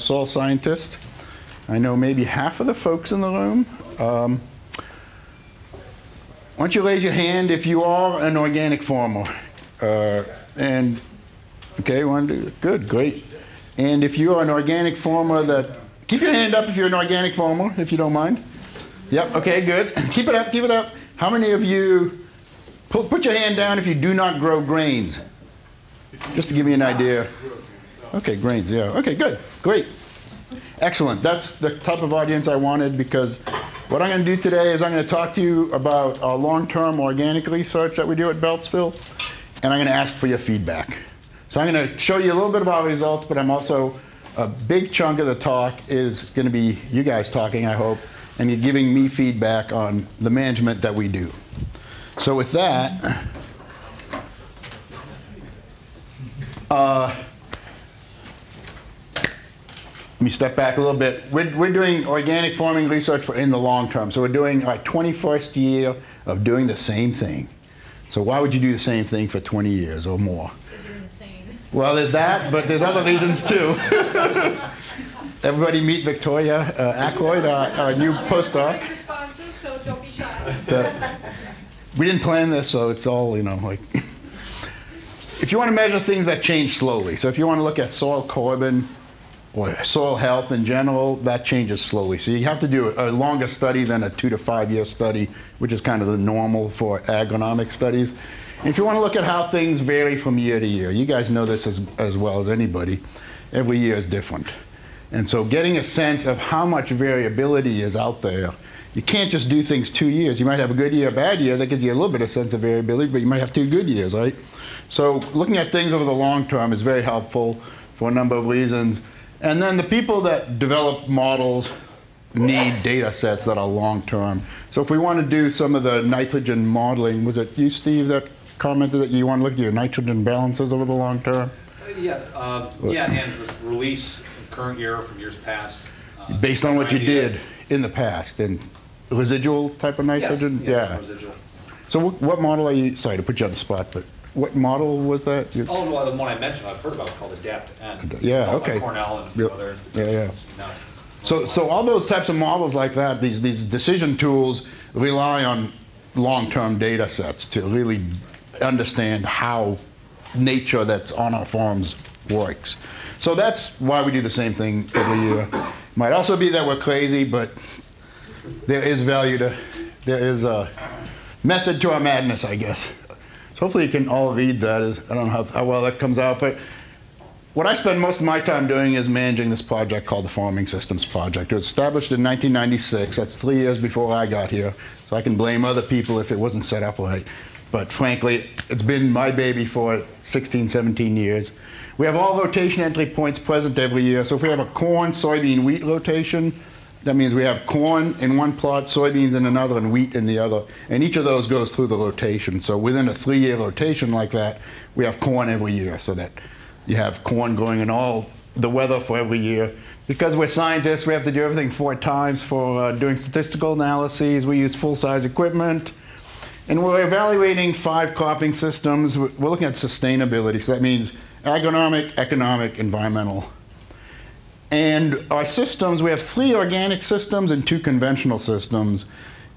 soil scientist. I know maybe half of the folks in the room. Um, why don't you raise your hand if you are an organic farmer? Uh, and, okay, one, two, good, great. And if you are an organic farmer that, keep your hand up if you're an organic farmer, if you don't mind. Yep, okay, good. Keep it up, keep it up. How many of you, put, put your hand down if you do not grow grains? Just to give me an idea. Okay, grains, yeah. Okay, good, great. Excellent. That's the type of audience I wanted because what I'm going to do today is I'm going to talk to you about our long-term organic research that we do at Beltsville, and I'm going to ask for your feedback. So I'm going to show you a little bit of our results, but I'm also, a big chunk of the talk is going to be you guys talking, I hope, and you're giving me feedback on the management that we do. So with that, uh, let me step back a little bit. We're, we're doing organic farming research for in the long term. So we're doing our 21st year of doing the same thing. So why would you do the same thing for 20 years or more? Well, there's that, but there's other reasons too. Everybody meet Victoria uh, Ackroyd, our, our new postdoc. So don't be shy. The- we didn't plan this, so it's all, you know, like. if you want to measure things that change slowly, so if you want to look at soil carbon soil health in general, that changes slowly. So you have to do a longer study than a two to five year study, which is kind of the normal for agronomic studies. If you want to look at how things vary from year to year, you guys know this as, as well as anybody, every year is different. And so getting a sense of how much variability is out there, you can't just do things two years. You might have a good year, a bad year, that gives you a little bit of sense of variability, but you might have two good years, right? So looking at things over the long term is very helpful for a number of reasons. And then the people that develop models need data sets that are long term. So if we want to do some of the nitrogen modeling, was it you, Steve, that commented that you want to look at your nitrogen balances over the long term? Yes, uh, yeah, and release current year from years past. uh, Based on what you did in the past and residual type of Yes, nitrogen? yes, Yeah. residual. So what, what model are you, sorry to put you on the spot, but what model was that? Oh, well, the one I mentioned, I've heard about, it's called ADAPT N. Yeah, Developed by okay. Cornell and a few Yep. other Yeah, yeah. institutions. So, so all those types of models like that, these, these decision tools rely on long-term data sets to really understand how nature that's on our farms works. So that's why we do the same thing every year. Might also be that we're crazy, but there is value to, there is a method to our madness, I guess. So hopefully you can all read that. I don't know how, how well that comes out, but what I spend most of my time doing is managing this project called the Farming Systems Project. It was established in 1996. That's three years before I got here. So I can blame other people if it wasn't set up right. But frankly, it's been my baby for 16, 17 years. We have all rotation entry points present every year. So if we have a corn, soybean, wheat rotation, that means we have corn in one plot, soybeans in another, and wheat in the other. And each of those goes through the rotation. So within a three-year rotation like that, we have corn every year so that you have corn growing in all the weather for every year. Because we're scientists, we have to do everything four times for uh, doing statistical analyses. We use full-size equipment. And we're evaluating five cropping systems. We're we're looking at sustainability. So that means agronomic, economic, environmental. And our systems, we have three organic systems and two conventional systems.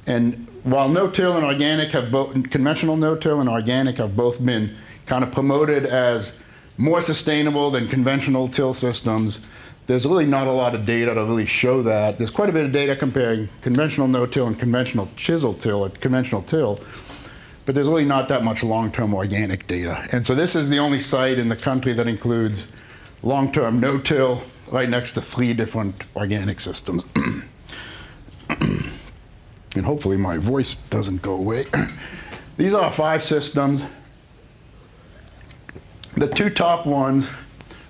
And while no-till and organic have both, conventional no-till and organic have both been kind of promoted as more sustainable than conventional till systems, there's really not a lot of data to really show that. There's quite a bit of data comparing conventional no-till and conventional chisel till conventional till, but there's really not that much long-term organic data. And so this is the only site in the country that includes long-term no-till right next to three different organic systems. and hopefully my voice doesn't go away. These are five systems. The two top ones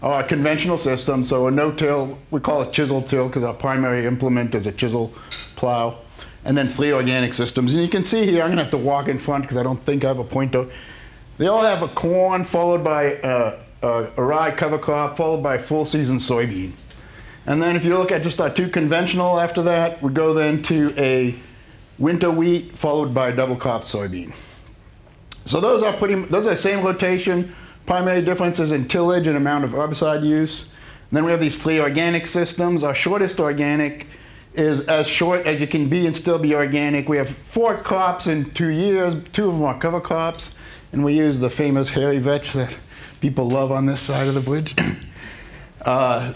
are a conventional system, so a no-till, we call it chisel till because our primary implement is a chisel plow, and then three organic systems. And you can see here, I'm gonna have to walk in front because I don't think I have a pointer. They all have a corn followed by uh, a, a rye cover crop followed by full season soybean. And then if you look at just our two conventional after that, we go then to a winter wheat followed by a double crop soybean. So those are pretty, those are the same rotation. Primary differences in tillage and amount of herbicide use. then we have these three organic systems. Our shortest organic is as short as you can be and still be organic. We have four crops in two years. Two of them are cover crops, and we use the famous hairy vetch that people love on this side of the bridge. Uh,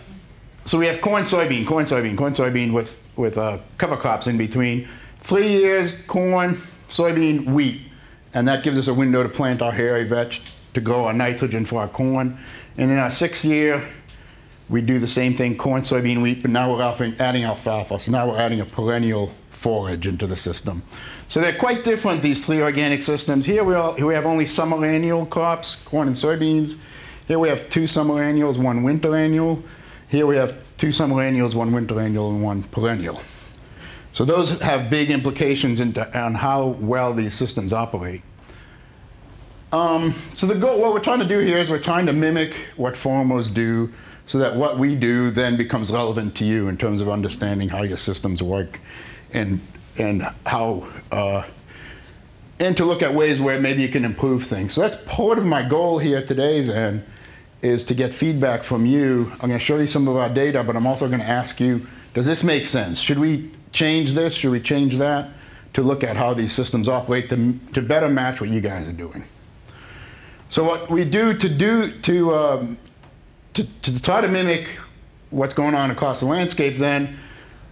so we have corn, soybean, corn, soybean, corn, soybean with, with uh, cover crops in between. Three years, corn, soybean, wheat. And that gives us a window to plant our hairy vetch to grow our nitrogen for our corn. And in our sixth year, we do the same thing, corn, soybean, wheat, but now we're offering, adding alfalfa. So now we're adding a perennial forage into the system. So they're quite different, these three organic systems. Here we, all, here we have only summer annual crops, corn and soybeans. Here we have two summer annuals, one winter annual. Here we have two summer annuals, one winter annual, and one perennial. So those have big implications into, on how well these systems operate. Um, so the goal, what we're trying to do here is we're trying to mimic what farmers do so that what we do then becomes relevant to you in terms of understanding how your systems work and, and how, uh, and to look at ways where maybe you can improve things. So that's part of my goal here today then is to get feedback from you. I'm going to show you some of our data, but I'm also going to ask you, does this make sense? Should we change this? Should we change that? To look at how these systems operate to, to better match what you guys are doing. So what we do to do to, um, to, to try to mimic what's going on across the landscape then,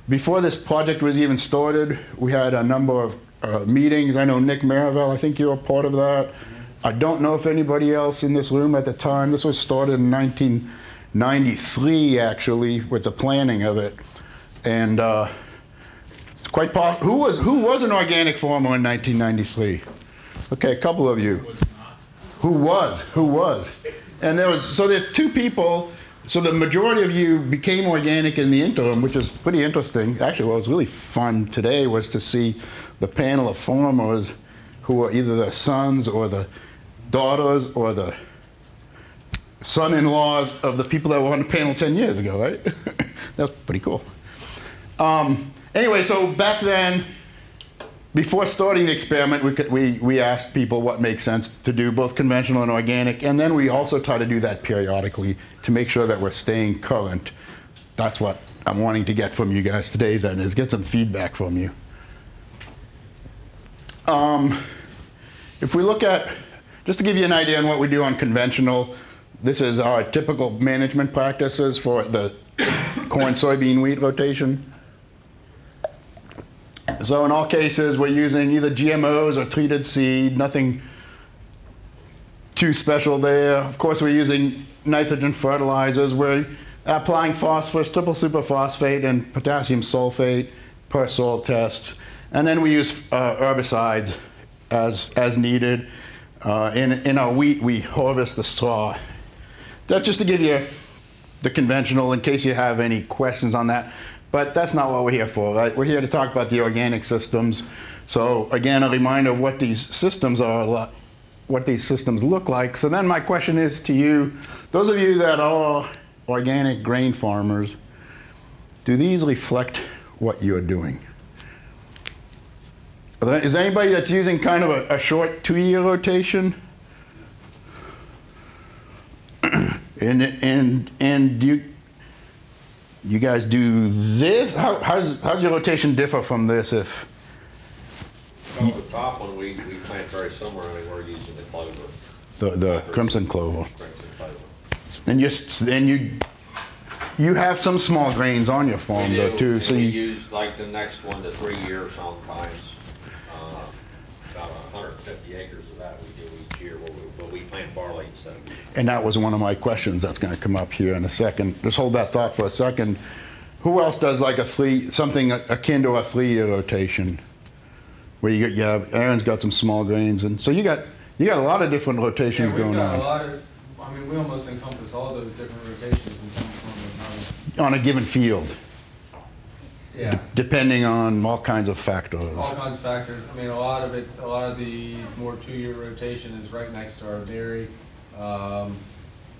before this project was even started, we had a number of uh, meetings. I know Nick Maravell, I think you were part of that. I don't know if anybody else in this room at the time, this was started in 1993 actually with the planning of it. And uh, it's quite who was who was an organic farmer in 1993? Okay, a couple of you. Who was? Who was? And there was so there are two people. So the majority of you became organic in the interim, which is pretty interesting. Actually, what was really fun today was to see the panel of farmers who were either the sons or the daughters or the son-in-laws of the people that were on the panel 10 years ago, right? That's pretty cool. Um, anyway, so back then, before starting the experiment, we, could, we, we asked people what makes sense to do, both conventional and organic, and then we also try to do that periodically to make sure that we're staying current. That's what I'm wanting to get from you guys today then, is get some feedback from you. Um, if we look at, just to give you an idea on what we do on conventional, this is our typical management practices for the corn, soybean, wheat rotation. So in all cases, we're using either GMOs or treated seed, nothing too special there. Of course, we're using nitrogen fertilizers. We're applying phosphorus, triple superphosphate, and potassium sulfate per soil test. And then we use uh, herbicides as, as needed. Uh, in, in our wheat, we harvest the straw. That's just to give you the conventional in case you have any questions on that. But that's not what we're here for, right? We're here to talk about the organic systems. So again, a reminder of what these systems are, what these systems look like. So then my question is to you, those of you that are organic grain farmers, do these reflect what you're doing? Is anybody that's using kind of a, a short two-year rotation? and and and you you guys do this? How, how's how's your rotation differ from this? If Well, the top one, we, we plant very similar, I mean, we're using the clover, the the crimson clover, crimson clover. and you and you you have some small grains on your farm though too. and So we you, use like the next one to three years sometimes, uh, about hundred and fifty acres of that we do each year, where we, but we plant barley instead of and that was one of my questions that's going to come up here in a second. Just hold that thought for a second. Who else does like a three something akin to a three-year rotation? Where you get yeah, Aaron's got some small grains, and so you got you got a lot of different rotations Yeah, going got on. a lot of, I mean, we almost encompass all those different rotations in some form on a given field, of Yeah, depending on all kinds of factors. all kinds of factors. I mean, a lot of it, a lot of the more two-year rotation is right next to our dairy, um,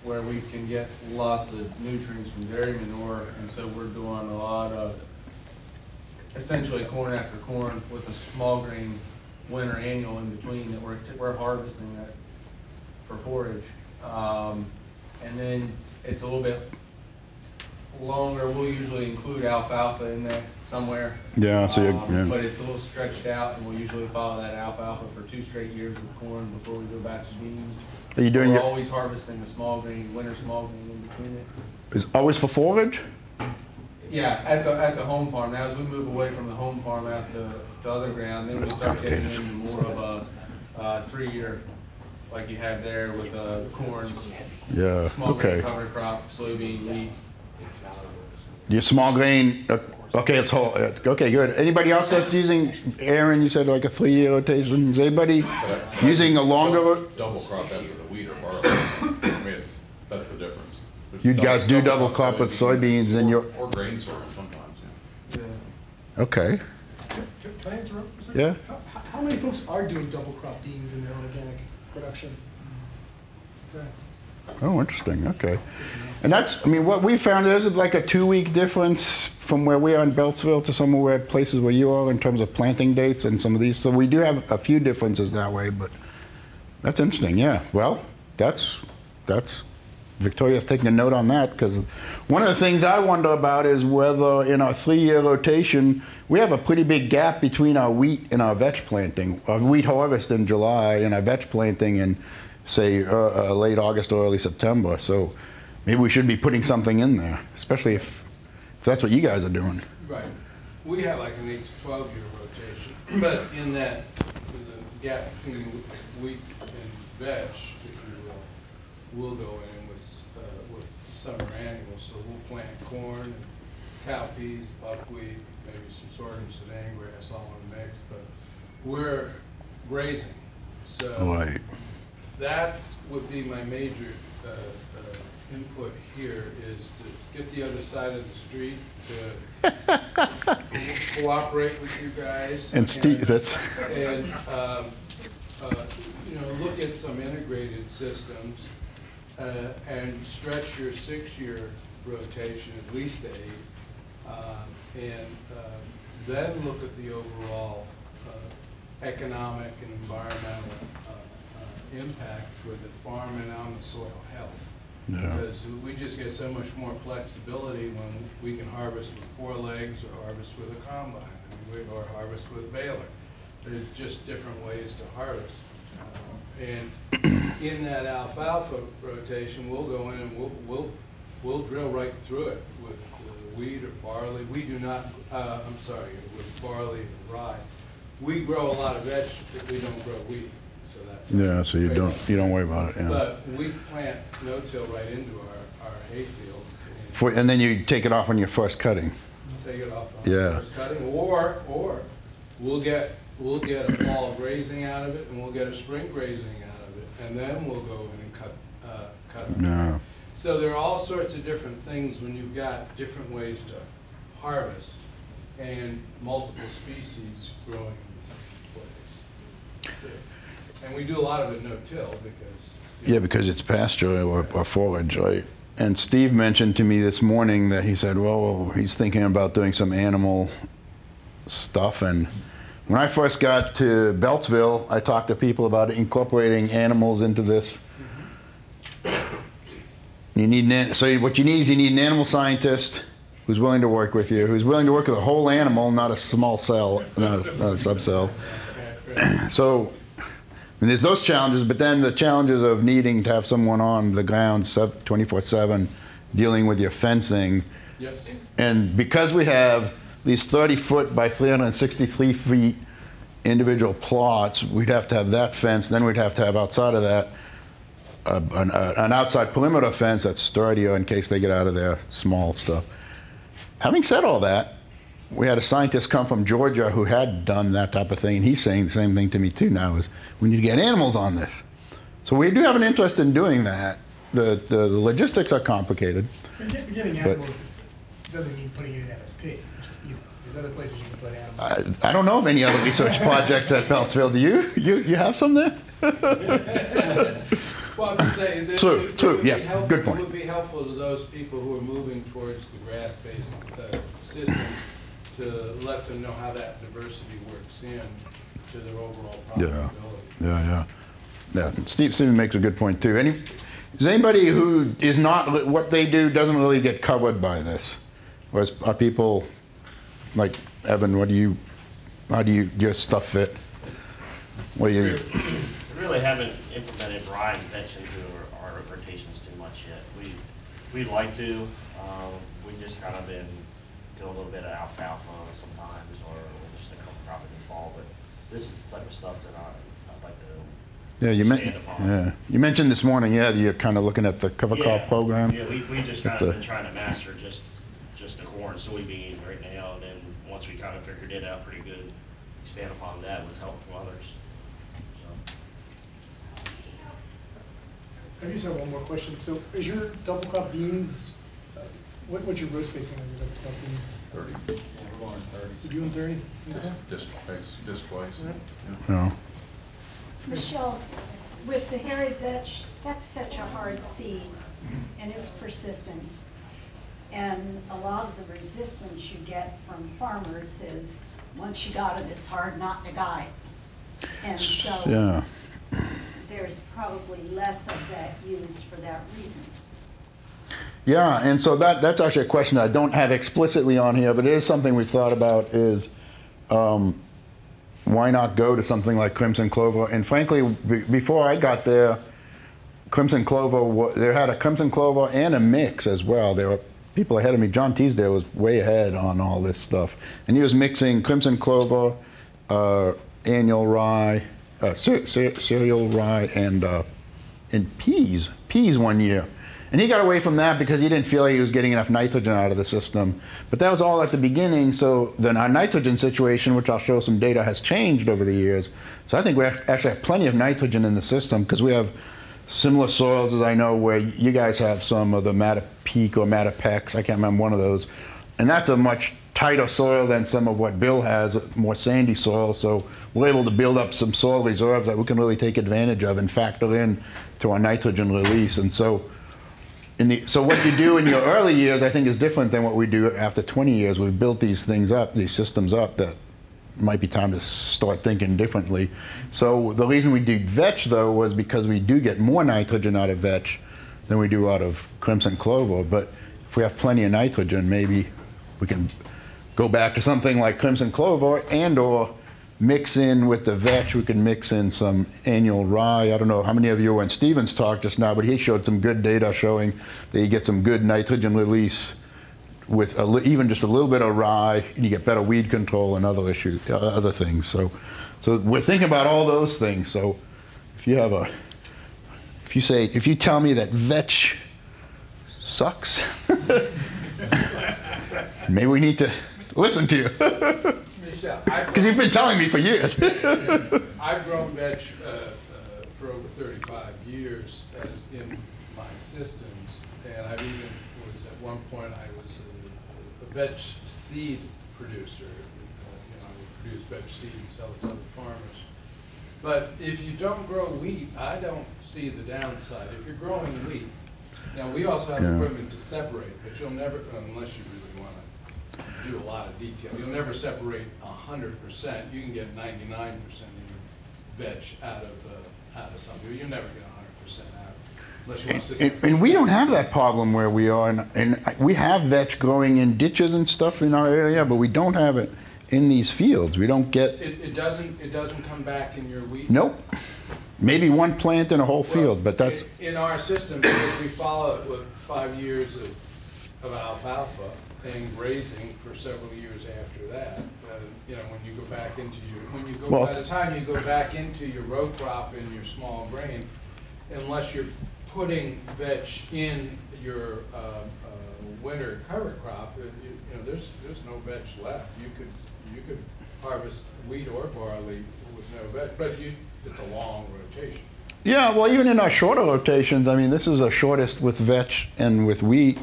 where we can get lots of nutrients from dairy manure, and so we're doing a lot of essentially corn after corn with a small grain winter annual in between that we're, we're harvesting that for forage. Um, and then it's a little bit longer, we'll usually include alfalfa in there somewhere. Yeah, so you- Um, yeah. But it's a little stretched out, and we'll usually follow that alfalfa for two straight years of corn before we go back to beans. Are you doing We're always harvesting the small grain, winter small grain in between it. is always for forage? Yeah, at the, at the home farm. Now, as we move away from the home farm out to, to other ground, then we That's start getting into more of a, uh, three-year, like you have there with the corns, Yeah, small grain okay. cover crop, soybean, wheat. Your small grain, uh, okay, it's whole, uh, okay, good. Anybody else that's using, Aaron, you said like a three-year rotation? Is anybody using a longer, ro- double crop after the wheat or barley. I mean, it's, that's the difference. There's You guys do double crop crop with soybeans and your- Or grain sorghum sometimes, yeah. okay, Can can I interrupt for a second? Yeah. How- How, how many folks are doing double crop beans in their organic production? Okay. Oh, interesting, okay. And that's, I mean, what we found, there's like a two-week difference from where we are in Beltsville to some of where, places where you are in terms of planting dates and some of these, so we do have a few differences that way, but that's interesting, yeah. Well, that's, that's, Victoria's taking a note on that, because one of the things I wonder about is whether in our three-year rotation, we have a pretty big gap between our wheat and our vetch planting. Our wheat harvest in July and our vetch planting in, say, uh, uh, late August or early September. So maybe we should be putting something in there, especially if, if that's what you guys are doing. Right. We have like an eight to twelve year rotation, but in that, the gap between wheat and vetch, if you will, we'll go in with, uh, with summer annuals, so we'll plant corn and cowpeas, buckwheat, maybe some sorghum, sudan grass, all in the mix, but we're grazing, so. Right. That's would be my major uh, uh, input here, is to get the other side of the street to cooperate with you guys. And Steve, that's, And, um, uh, you know, look at some integrated systems uh, and stretch your six-year rotation at least eight. um, And um, then look at the overall uh, economic and environmental uh, uh, impact for the farm and on the soil health. Because we just get so much more flexibility when we can harvest with four legs or harvest with a combine, I mean, or harvest with a baler. There's just different ways to harvest. Uh, And in that alfalfa rotation, we'll go in and we'll, we'll, we'll drill right through it with wheat or barley. We do not, uh, I'm sorry, with barley and rye. We grow a lot of vegetables, but we don't grow wheat, so that's. yeah, so you don't, you don't worry about it, yeah. But we plant no-till right into our, our hay fields and For, and then you take it off on your first cutting. take it off on Yeah. first cutting. Or, or we'll get, we'll get a fall grazing out of it and we'll get a spring grazing out of it. And then we'll go in and cut, uh, cut it. Yeah, So there are all sorts of different things when you've got different ways to harvest and multiple species growing in the same place. So- And we do a lot of it no-till because. you yeah, because it's pasture or, or forage, right? And Steve mentioned to me this morning that he said, well, he's thinking about doing some animal stuff. And when I first got to Beltsville, I talked to people about incorporating animals into this. Mm-hmm. You need an- so what you need is you need an animal scientist who's willing to work with you, who's willing to work with a whole animal, not a small cell, not a, not a subcell. So, and there's those challenges, but then the challenges of needing to have someone on the ground 24 7 dealing with your fencing. Yes. And because we have these 30 foot by 363 feet individual plots, we'd have to have that fence, then we'd have to have outside of that uh, an, uh, an outside perimeter fence that's sturdier in case they get out of their small stuff. Having said all that, we had a scientist come from Georgia who had done that type of thing, and he's saying the same thing to me too now, is we need to get animals on this. So we do have an interest in doing that. The, the, the logistics are complicated. But get- Getting But- animals doesn't mean putting it in FSP, just, you know, there's other places you can put animals. I, I don't know of any other research projects at Beltsville. Do you? You, you have some there? Well, I'm saying, that True, it- it true, would yeah, helpful- good point. It would be helpful to those people who are moving towards the grass-based uh, system to let them know how that diversity works in to their overall Yeah. profitability. Yeah, yeah. Yeah, Steve, Steve makes a good point too. Any, Is anybody who is not, what they do doesn't really get covered by this? Or is- are people, like, Evan, what do you, how do you, your stuff fit? Well, you, We really haven't implemented brine vetch into our our rotations too much yet. We, we'd like to, um, we just kind of been doing a little bit of alfalfa sometimes, or just a couple crop in the fall, but this is the type of stuff that I, I'd like to. yeah, you meant, yeah, you mentioned this morning, yeah, you're kind of looking at the cover crop program. Yeah, we, we just At kind of the- been trying to master just, just the corn, soybean right now, and then once we kind of figured it out pretty good, expand upon that with help from others. So, I just have one more question. So is your double crop beans, uh, what, what's your row spacing on your double crop beans? Thirty, We're going thirty. You doing thirty? Okay. just twice, just twice. Yeah. No. Michel, with the hairy vetch, that's such a hard seed, and it's persistent. And a lot of the resistance you get from farmers is, once you got it, it's hard not to guide. And so Yeah, there's probably less of that used for that reason. Yeah, and so that, that's actually a question I don't have explicitly on here, but it is something we've thought about is, um, why not go to something like Crimson Clover? And frankly, be- before I got there, Crimson Clover, they had a Crimson Clover and a mix as well. There were people ahead of me. John Teasdale was way ahead on all this stuff. And he was mixing Crimson Clover, uh, annual rye, uh, cer- cer- cereal rye, and, uh, and peas. Peas one year. And he got away from that because he didn't feel like he was getting enough nitrogen out of the system. But that was all at the beginning. So then our nitrogen situation, which I'll show some data, has changed over the years. So I think we actually have plenty of nitrogen in the system because we have similar soils as I know where you guys have some of the Matapeake or Mattapex. I can't remember one of those. And that's a much tighter soil than some of what Bill has, more sandy soil. So we're able to build up some soil reserves that we can really take advantage of and factor in to our nitrogen release. And so the, so what you do in your early years, I think, is different than what we do after 20 years. We've built these things up, these systems up that might be time to start thinking differently. So the reason we did vetch though was because we do get more nitrogen out of vetch than we do out of crimson clover. But if we have plenty of nitrogen, maybe we can go back to something like crimson clover and or mix in with the vetch, we can mix in some annual rye. I don't know how many of you were in Stevens talk just now, but he showed some good data showing that you get some good nitrogen release with a, even just a little bit of rye, and you get better weed control and other issues, uh, other things. So, so we're thinking about all those things. So, if you have a, if you say, if you tell me that vetch sucks, maybe we need to listen to you because you've been telling me for years. I've grown vetch uh, uh, for over 35 years as in my systems, and I even was, at one point, I was a- a vetch seed producer. Uh, You know, I would produce vetch seed and sell it to other farmers. But if you don't grow wheat, I don't see the downside. If you're growing wheat, now, we also have Yeah. equipment to separate, but you'll never, unless you really want to do a lot of detail. You'll never separate a hundred percent. You can get ninety-nine percent of your vetch out of, uh, out of something. You'll never get a hundred percent out unless you want. And, and we don't have that problem where we are, and, and we have vetch growing in ditches and stuff in our area, but we don't have it in these fields. We don't get, It, it doesn't, it doesn't come back in your wheat. nope. Maybe one plant in a whole field, but that's, in- In our system, because we follow it with five years of, of alfalfa and grazing for several years after that, uh, you know, when you go back into your, when you go, Well, by the time you go back into your row crop and your small grain, unless you're putting vetch in your, uh, uh, winter cover crop, uh, you, you know, there's, there's no vetch left. You could, you could harvest wheat or barley with no vetch, but you, it's a long rotation. yeah, well, even in our shorter rotations, I mean, this is the shortest with vetch and with wheat,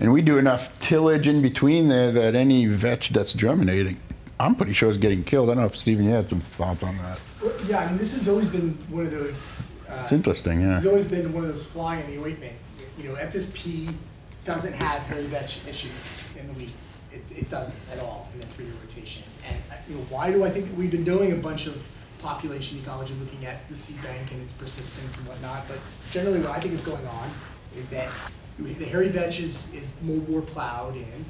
and we do enough tillage in between there that any vetch that's germinating, I'm pretty sure is getting killed. I don't know if Stephen, you had some thoughts on that. Well, Yeah, I mean, this has always been one of those. uh, It's interesting, This yeah. has always been one of those fly in the ointment. You know, FSP doesn't have hairy vetch issues in the wheat. It, it doesn't at all in the three-year rotation. And, uh, you know, why do I think that we've been doing a bunch of population ecology, looking at the seed bank and its persistence and whatnot, but generally what I think is going on is that the hairy vetch is, is more plowed in,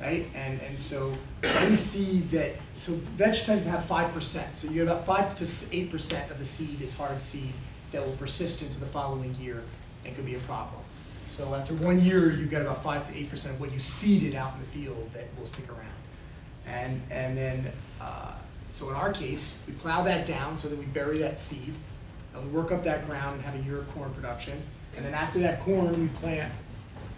right? And, and so any seed that, so vetch tends to have five percent, so you have about five to eight percent of the seed is hard seed that will persist into the following year and could be a problem. So after one year, you get about five to eight percent of what you seeded out in the field that will stick around. And, and then, uh, so in our case, we plow that down so that we bury that seed, and we work up that ground and have a year of corn production. And then after that corn, we plant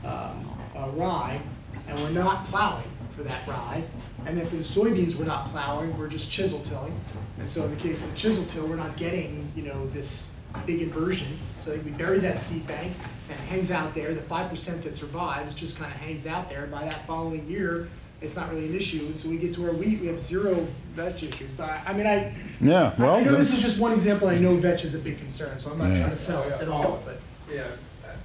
um, rye, and we're not plowing for that rye. And then for the soybeans, we're not plowing, we're just chisel tilling. And so in the case of the chisel till, we're not getting, you know, this big inversion. So we bury that seed bank and it hangs out there. The five percent that survives just kind of hangs out there. And by that following year, it's not really an issue. And so we get to our wheat, we have zero vetch issues. But I, I mean, I, Yeah, I well, know this is just one example. I know vetch is a big concern, so I'm not Yeah. trying to sell it at all. But Yeah,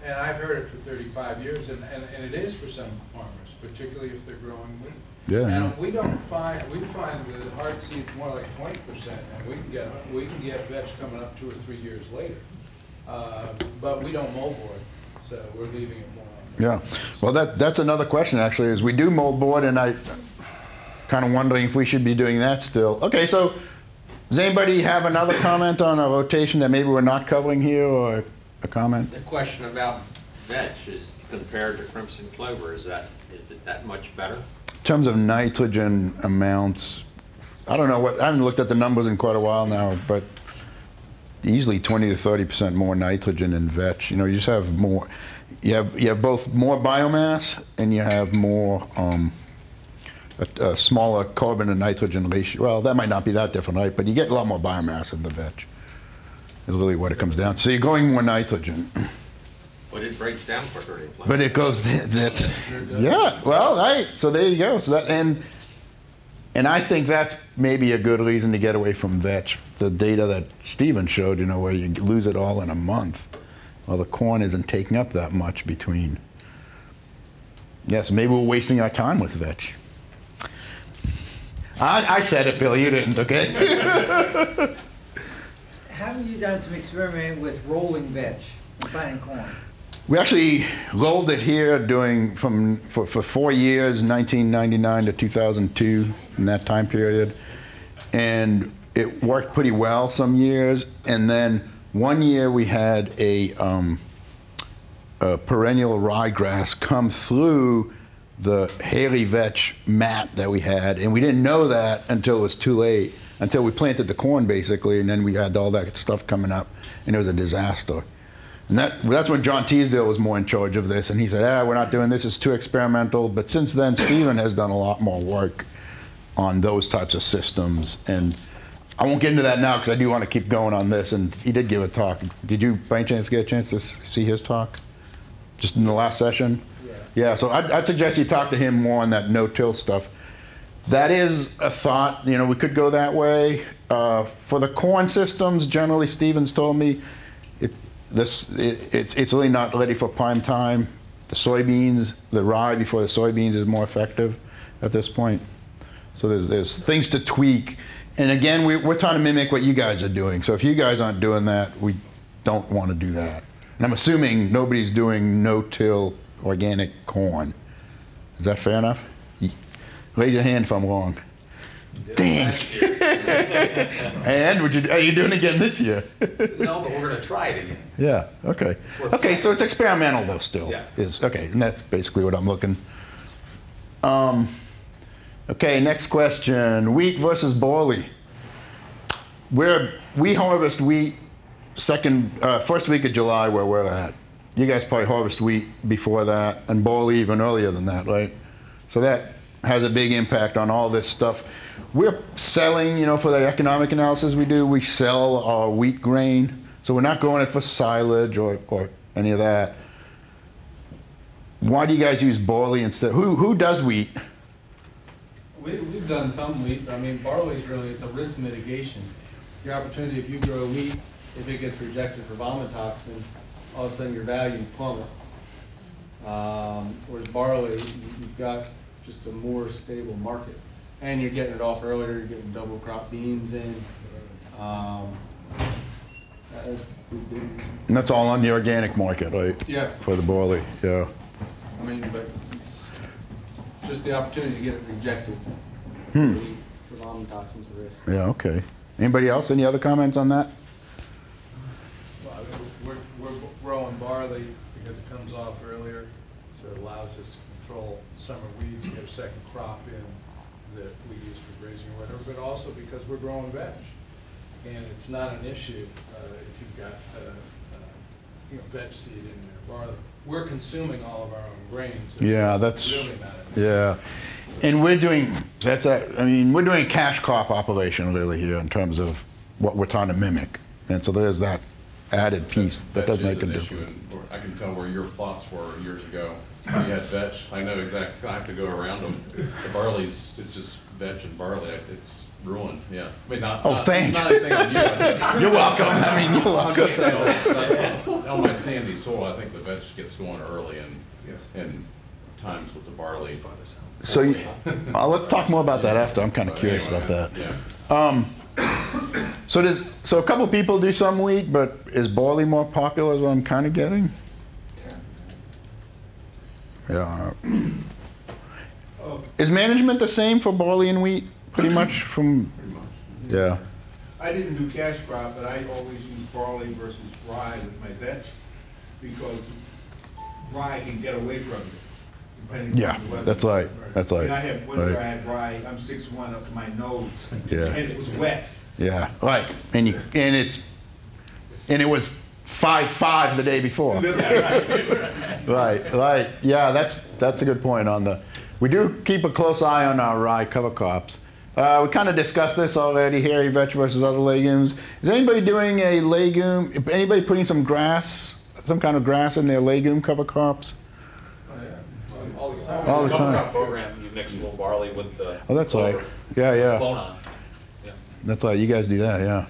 and I've heard it for thirty-five years, and, and, and it is for some farmers, particularly if they're growing wheat. Yeah. And we don't find, we find the hard seeds more like twenty percent, and we can get, we can get vetch coming up two or three years later. Uh, But we don't moldboard, so we're leaving it more Yeah, well, that, that's another question, actually, is we do mold board, and I kind of wondering if we should be doing that still. Okay, so, does anybody have another comment on a rotation that maybe we're not covering here, or a comment? The question about vetch is compared to crimson clover, is that, is it that much better? In terms of nitrogen amounts, I don't know what, I haven't looked at the numbers in quite a while now, but easily 20 to 30 percent more nitrogen in vetch. You know, you just have more, you have, you have both more biomass and you have more, um, a, a smaller carbon and nitrogen ratio. Well, that might not be that different, right? But you get a lot more biomass in the vetch, is really what it comes down to. So you're going more nitrogen. But it breaks down quicker than. But it goes, that's, yeah, well, right, so there you go. So that, and, and I think that's maybe a good reason to get away from vetch. The data that Steven showed, you know, where you lose it all in a month. Well, the corn isn't taking up that much between. Yes, maybe we're wasting our time with vetch. I, I said it, Bill, you didn't, okay? Haven't you done some experimenting with rolling vetch, planting corn? We actually rolled it here doing from for, for four years, 1999 to 2002, in that time period, and it worked pretty well some years. And then one year we had a, um, a perennial ryegrass come through the hairy vetch mat that we had, and we didn't know that until it was too late, until we planted the corn basically, and then we had all that stuff coming up, and it was a disaster. And that, that's when John Teasdale was more in charge of this, and he said, ah, we're not doing this, it's too experimental. But since then, Stephen has done a lot more work on those types of systems. And I won't get into that now because I do want to keep going on this. And he did give a talk. Did you, by any chance, get a chance to see his talk? Just in the last session? Yeah. Yeah, so I'd, I'd suggest you talk to him more on that no-till stuff. That is a thought, you know, we could go that way. Uh, for the corn systems, generally, Stevens told me, it, this, it, it's, it's really not ready for prime time. The soybeans, the rye before the soybeans is more effective at this point. So there's, there's things to tweak. And again, we, we're trying to mimic what you guys are doing. So if you guys aren't doing that, we don't want to do that. And I'm assuming nobody's doing no-till organic corn. Is that fair enough? Raise your hand if I'm wrong. Dang. and would you, are you doing it again this year? No, but we're gonna try it again. Yeah, okay. Well, Okay, so it's experimental though still. Yes. Is, okay, and that's basically what I'm looking. Um, okay, next question, wheat versus barley. We're, we harvest wheat second, uh, first week of July where we're at. You guys probably harvest wheat before that and barley even earlier than that, right? So that has a big impact on all this stuff. We're selling, you know, for the economic analysis we do, we sell our wheat grain. So we're not going it for silage or, or any of that. Why do you guys use barley instead? Who, who does wheat? We, we've done some wheat, but I mean, barley's really, it's a risk mitigation. Your opportunity, if you grow wheat, if it gets rejected for vomitoxin, all of a sudden your value plummets. Um, whereas barley, you- you've got just a more stable market. And you're getting it off earlier, you're getting double crop beans in. Um, as we do- And that's all on the organic market, right? Yeah, For the barley, yeah. I mean, but it's just the opportunity to get it rejected. Hmm. For vomiting toxins risk. Yeah, okay. Anybody else? Any other comments on that? Well, I mean, We're, we're growing barley because it comes off earlier, so it allows us to control summer weeds, get a second crop in that we use for grazing or whatever, but also because we're growing vetch. And it's not an issue uh, if you've got, uh, uh, you know, vetch seed in there, barley. We're consuming all of our own grains. so Yeah, that's, Really not yeah. And we're doing, that's a, I mean, we're doing a cash crop operation really here in terms of what we're trying to mimic. And so there's that added piece that does make a an issue, difference. I can tell where your plots were years ago. You had vetch, I know exactly, I have to go around them. The barley's, it's just vetch and barley, it's ruined, yeah. I mean, not, Oh, not, thanks. not anything on you. you're welcome. I mean, you're welcome. just saying, that's- that's- on my sandy soil, I think the vetch gets going early and, and times with the barley. So, you- uh, let's talk more about that after. I'm kind of curious anyway, about that. Yeah. Um, so does, so a couple people do some wheat, but is barley more popular is what I'm kind of getting? Yeah. Is management the same for barley and wheat, pretty much from, Pretty much. yeah, I didn't do cash crop, but I always use barley versus rye with my vetch, because rye can get away from you, depending Yeah, on the weather. that's right, that's right, And I had winter, right. I had rye, I'm six one up to my nose. Yeah. And it was wet. yeah, right. And you, and it's, and it was five-five the day before. Right, right. Yeah, that's, that's a good point on the, we do keep a close eye on our rye cover crops. Uh, we kind of discussed this already, hairy vetch versus other legumes. Is anybody doing a legume, anybody putting some grass, some kind of grass in their legume cover crops? Oh, yeah, all the time. All the time. crop program, you mix a little barley with the. Oh, that's right. Yeah, yeah. Yeah. That's right, you guys do that, yeah.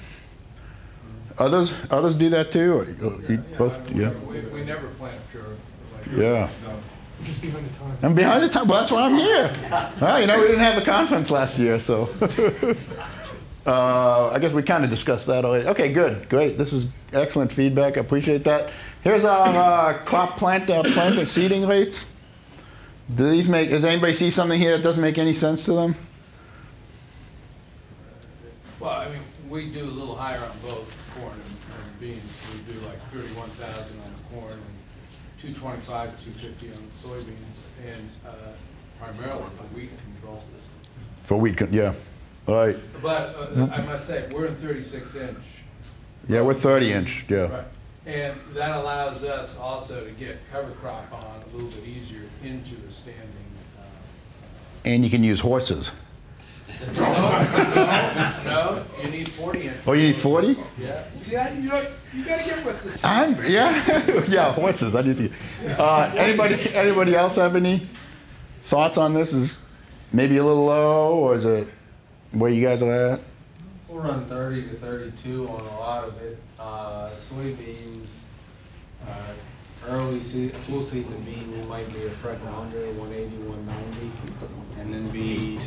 Others, others do that too? or you Yeah, Both, we- yeah? We, we never plant pure. like- Yeah. No. Just behind the time. I'm behind the time. Well, that's why I'm here. Well, you know, we didn't have a conference last year, so. uh, I guess we kind of discussed that already. Okay, good, great. This is excellent feedback. I appreciate that. Here's our uh, crop plant uh, planting seeding rates. Do these make? Does anybody see something here that doesn't make any sense to them? Well, I mean, we do a little higher on both corn and and beans. We do like thirty-one thousand on the corn and two twenty-five, two fifty on the soybeans, and uh, primarily for weed control. For wheat, con- yeah. All right. But uh, I must say, we're in thirty-six inch. Yeah, we're 30 inch. Yeah. Right. And that allows us also to get cover crop on a little bit easier into the standing. uh, And you can use horses. No, no, no, you need forty inch. Oh, you need 40? Yeah, see, I, you know, you gotta get with the. I'm yeah, yeah, horses. I need to. Uh, anybody, anybody else have any thoughts on this? Is maybe a little low, or is it where you guys are at? We'll run thirty to thirty-two on a lot of it. Uh, soybeans, uh, early se- full season bean, we might be a fresh 100, 180, 190. And then be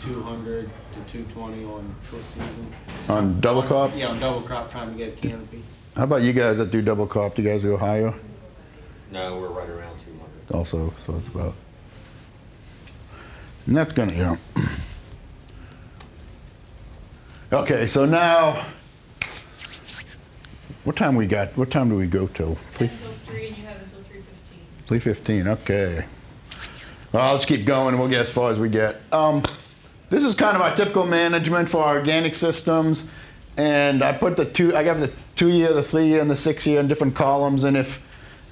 two hundred to two twenty on short season. On double crop? Yeah, on double crop, trying to get a canopy. How about you guys that do double crop? Do you guys go higher No, we're right around two hundred. also? So it's about. And that's gonna, you know. Okay, so now, what time we got? What time do we go till? Three? Until three, and you have until three fifteen. Three fifteen. Okay. Well, let's keep going, we'll get as far as we get. Um, this is kind of our typical management for our organic systems, and I put the two. I got the two-year, the three-year, and the six-year in different columns. And if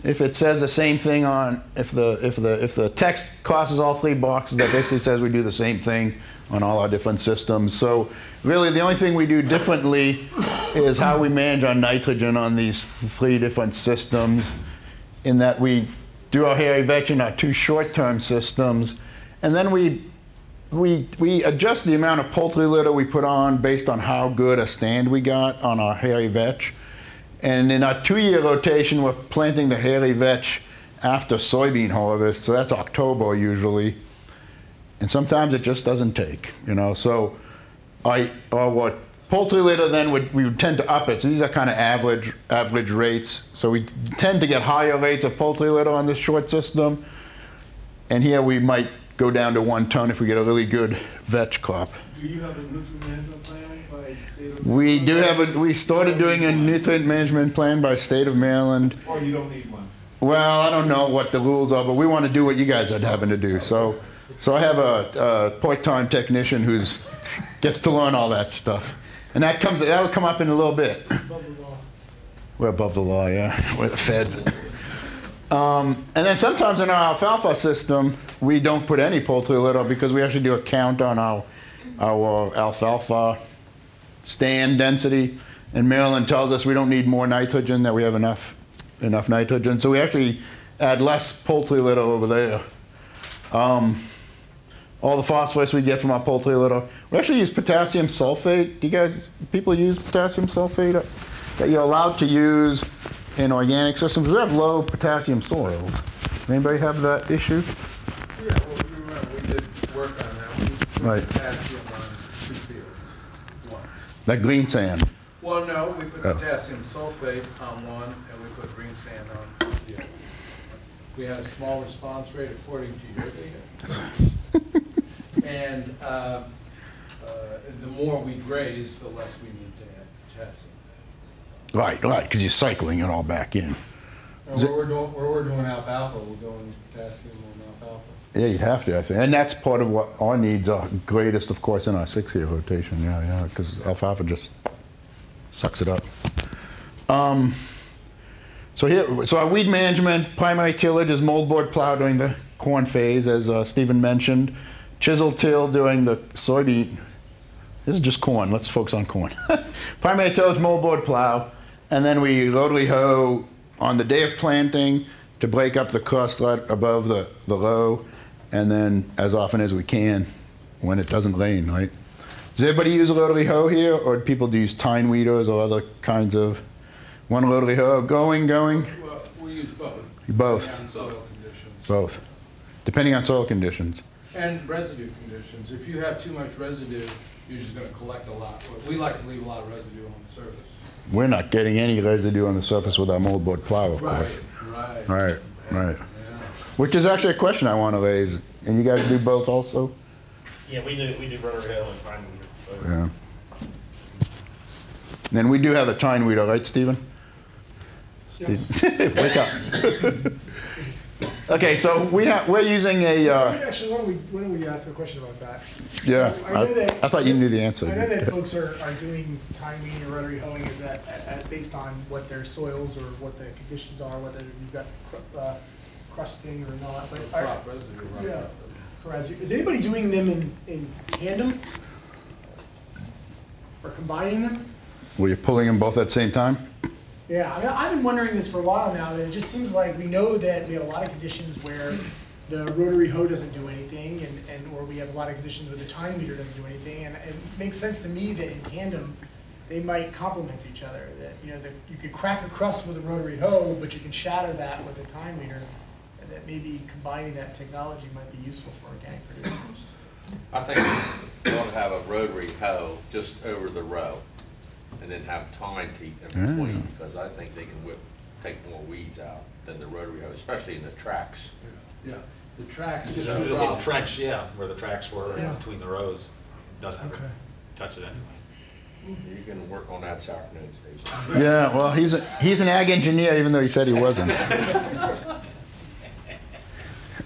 if it says the same thing on if the if the if the text crosses all three boxes, that basically says we do the same thing on all our different systems. So really, the only thing we do differently is how we manage our nitrogen on these three different systems in that we do our hairy vetch in our two short-term systems, and then we we we adjust the amount of poultry litter we put on based on how good a stand we got on our hairy vetch. And in our two-year rotation, we're planting the hairy vetch after soybean harvest, so that's October usually. And sometimes it just doesn't take, you know. So, I or what Poultry litter, then would, we would tend to up it. So these are kind of average, average rates. So we tend to get higher rates of poultry litter on this short system. And here we might go down to one ton if we get a really good vetch crop. Do you have a nutrient management plan by state of? We do have a, we started doing a nutrient management plan by state of Maryland. Or you don't need one? Well, I don't know what the rules are, but we want to do what you guys are having to do. So, so I have a, a part-time technician who's gets to learn all that stuff, and that comes that'll come up in a little bit. We're above the law, yeah. We're the feds. Um, and then sometimes in our alfalfa system, we don't put any poultry litter because we actually do a count on our our alfalfa stand density. And Maryland tells us we don't need more nitrogen; that we have enough enough nitrogen. So we actually add less poultry litter over there. Um, all the phosphorus we get from our poultry litter. We actually use potassium sulfate. Do you guys, people use potassium sulfate uh, that you're allowed to use in organic systems? We have low potassium soils. Anybody have that issue? Yeah, well, remember, we did work on that. We put Right. potassium on two fields once. That green sand. Well, no, we put Oh. potassium sulfate on one, and we put green sand on the other. We had a small response rate according to your data. And uh, uh, the more we graze, the less we need to add potassium. Right, right, because you're cycling it all back in. And where we're doing, where we're doing alfalfa, we're doing potassium on alfalfa. Yeah, you'd have to, I think. And that's part of what our needs are greatest, of course, in our six-year rotation. Yeah, yeah, because alfalfa just sucks it up. Um, so here, so our weed management, primary tillage is moldboard plow during the corn phase, as uh, Stephen mentioned. Chisel till doing the soybean. This is just corn. Let's focus on corn. primary tillage, moldboard plow, and then we rotary hoe on the day of planting to break up the crust right above the, the row, and then as often as we can when it doesn't rain, right? Does everybody use a rotary hoe here, or do people use tine weeders or other kinds of one rotary hoe? Going, going, Well, we use both. Both. depending on soil conditions. both, depending on soil conditions. And residue conditions. If you have too much residue, you're just gonna collect a lot. We like to leave a lot of residue on the surface. We're not getting any residue on the surface with our moldboard plow, of course. Right. Right, right. Yeah. Which is actually a question I want to raise. And you guys do both also? Yeah, we do, we do rotary hill and prime weeder. Yeah. Then we do have a tine weeder, right, Stephen? Steve- Wake up. Okay, so we have, we're using a, uh, Actually, why don't we, why don't we ask a question about that? yeah, I know I that- I thought you knew the answer. I know that folks are, are doing tine weeding or rotary hoeing is that, at- at- based on what their soils or what the conditions are, whether you've got cr- uh, crusting or not, but are, Crop residue, right. Yeah. Whereas, is anybody doing them in, in tandem? Or combining them? Were you pulling them both at the same time? Yeah, I've been wondering this for a while now, that it just seems like we know that we have a lot of conditions where the rotary hoe doesn't do anything, and, and, or we have a lot of conditions where the tine weeder doesn't do anything, and it makes sense to me that in tandem, they might complement each other, that, you know, that you could crack a crust with a rotary hoe, but you can shatter that with a tine weeder, and that maybe combining that technology might be useful for organic producers. I think we ought to have a rotary hoe just over the row, and then have tine teeth in between, because I think they can whip, take more weeds out than the rotary hoe, especially in the tracks. Yeah, the tracks. Just is a use a little problem. trench, yeah, where the tracks were Yeah. between the rows. Doesn't have to Okay. touch it anyway. You can work on that this afternoon, Steve. Yeah, well, he's, a- he's an ag engineer, even though he said he wasn't.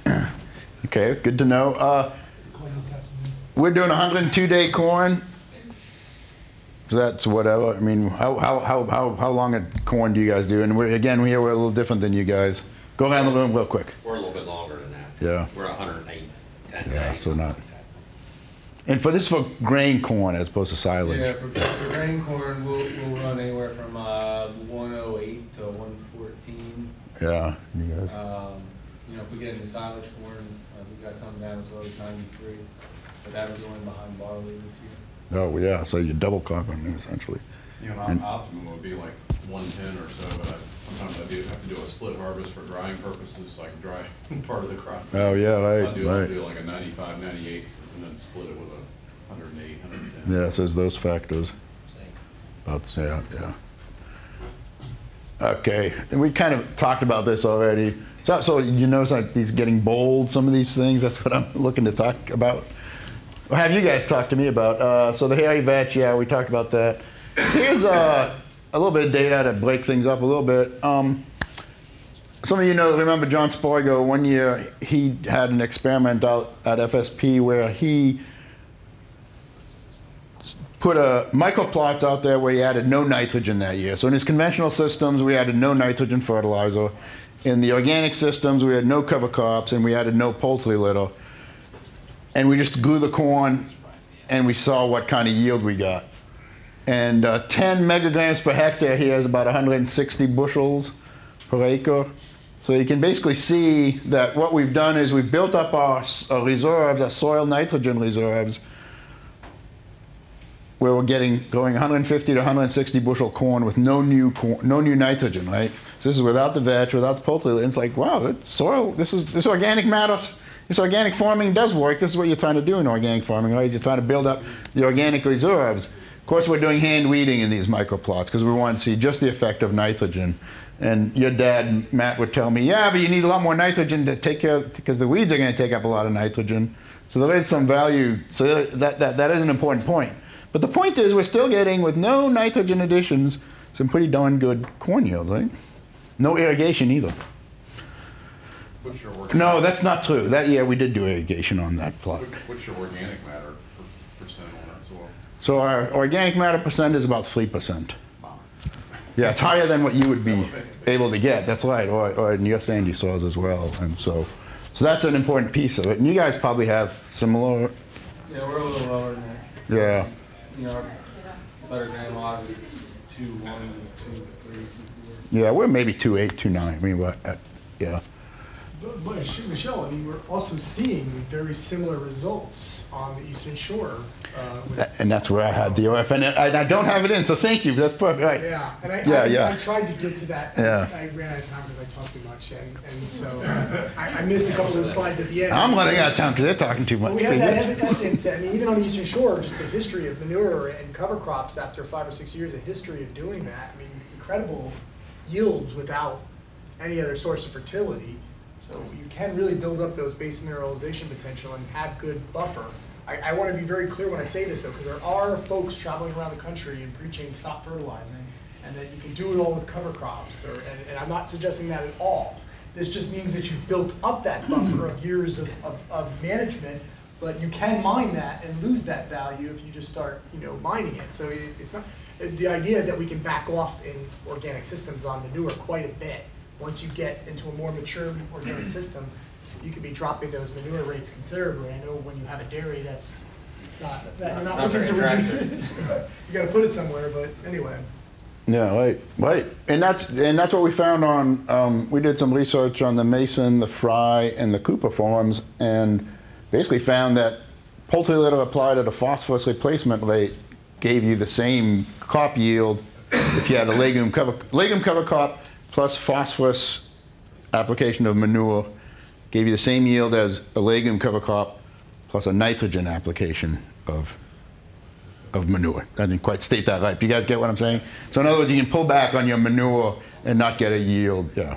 Okay, good to know. Uh, We're doing 102-day corn. So that's whatever. I mean, how, how, how, how, how long a corn do you guys do? And we're, again, here, we're a little different than you guys. Go around the room real quick. We're a little bit longer than that. Yeah. We're hundred and eight, ten days. Yeah, so not- And for this for grain corn as opposed to silage. Yeah, for, for grain corn, we'll, we'll run anywhere from, uh, one oh eight to one fourteen. Yeah, you guys. Um, you know, if we get into silage corn, uh, we've got some down as low as ninety-three, but that was going behind barley this year. Oh, yeah, so you double carbon essentially. You know, And- an optimum would be like one ten or so, but I, sometimes I do have to do a split harvest for drying purposes, so I can dry part of the crop. Oh, yeah, So I right, do, I'll do like a 95, 98, and then split it with a hundred and eight, hundred and ten. Yeah, it says those factors. About to say, uh, yeah. Okay, and we kind of talked about this already. So, so you notice like these getting bold, some of these things, that's what I'm looking to talk about. Or have you guys talked to me about? Uh, so the hairy vetch, yeah, we talked about that. Here's uh, a little bit of data to break things up a little bit. Um, some of you know, remember John Spargo, one year he had an experiment out at FSP where he put a microplots out there where he added no nitrogen that year. So in his conventional systems, we added no nitrogen fertilizer. In the organic systems, we had no cover crops and we added no poultry litter. And we just grew the corn and we saw what kind of yield we got. And uh, 10 megagrams per hectare, here is about 160 bushels per acre. So you can basically see that what we've done is we've built up our, our reserves, our soil nitrogen reserves, where we're getting going 150 to 160 bushel corn with no new corn, no new nitrogen, right? So this is without the vetch, without the poultry. And it's like, wow, that soil, this is this organic matter, this organic farming does work. This is what you're trying to do in organic farming, right? You're trying to build up the organic reserves. Of course, we're doing hand weeding in these microplots because we want to see just the effect of nitrogen. And your dad, Matt, would tell me, yeah, but you need a lot more nitrogen to take care because the weeds are going to take up a lot of nitrogen. So there is some value. So that, that, that is an important point. But the point is, we're still getting, with no nitrogen additions, some pretty darn good corn yields, right? No irrigation either. What's your organic? No, that's not true. That year we did do irrigation on that plot. what- What's your organic matter per- percent on that soil? So our organic matter percent is about 3%. Yeah, it's higher than what you would be able to get. That's right, or, or in your sandy soils as well. And so, so that's an important piece of it. And you guys probably have similar, Yeah, we're a little lower than that. yeah. You know, our better than lot is two, one, two, three, two, four. Yeah, we're maybe 2.8, 2.9. I mean, we're at, yeah. But, but Michel, I mean, we're also seeing very similar results on the eastern shore. Uh, And that's where I had the OF. And I, I don't have it in, so thank you. That's perfect. Right. yeah, and I, Yeah, I, yeah. I tried to get to that. Yeah. I ran out of time because I talked too much, and, and so I, I missed a couple of slides at the end. I'm running out of time because they're talking too much. Well, we have that ev- evidence that, I mean, even on the eastern shore, just the history of manure and cover crops after five or six years, a history of doing that. I mean, incredible yields without any other source of fertility. So you can really build up those base mineralization potential and have good buffer. I, I want to be very clear when I say this though, because there are folks traveling around the country and preaching stop fertilizing, and that you can do it all with cover crops, or, and, and I'm not suggesting that at all. This just means that you've built up that buffer of years of, of, of management, but you can mine that and lose that value if you just start, you know, mining it. So it, it's not, the idea is that we can back off in organic systems on manure quite a bit. Once you get into a more mature organic system, you could be dropping those manure rates considerably. I know when you have a dairy, that's not, that you're not Not looking to reduce it. You gotta put it somewhere, but anyway. Yeah, right, right. And that's and that's what we found on. Um, we did some research on the Mason, the Fry, and the Cooper farms, and basically found that poultry litter applied at a phosphorus replacement rate gave you the same crop yield if you had a legume cover legume cover crop plus phosphorus application of manure gave you the same yield as a legume cover crop plus a nitrogen application of of manure. I didn't quite state that right. Do you guys get what I'm saying? So in other words, you can pull back on your manure and not get a yield. Yeah.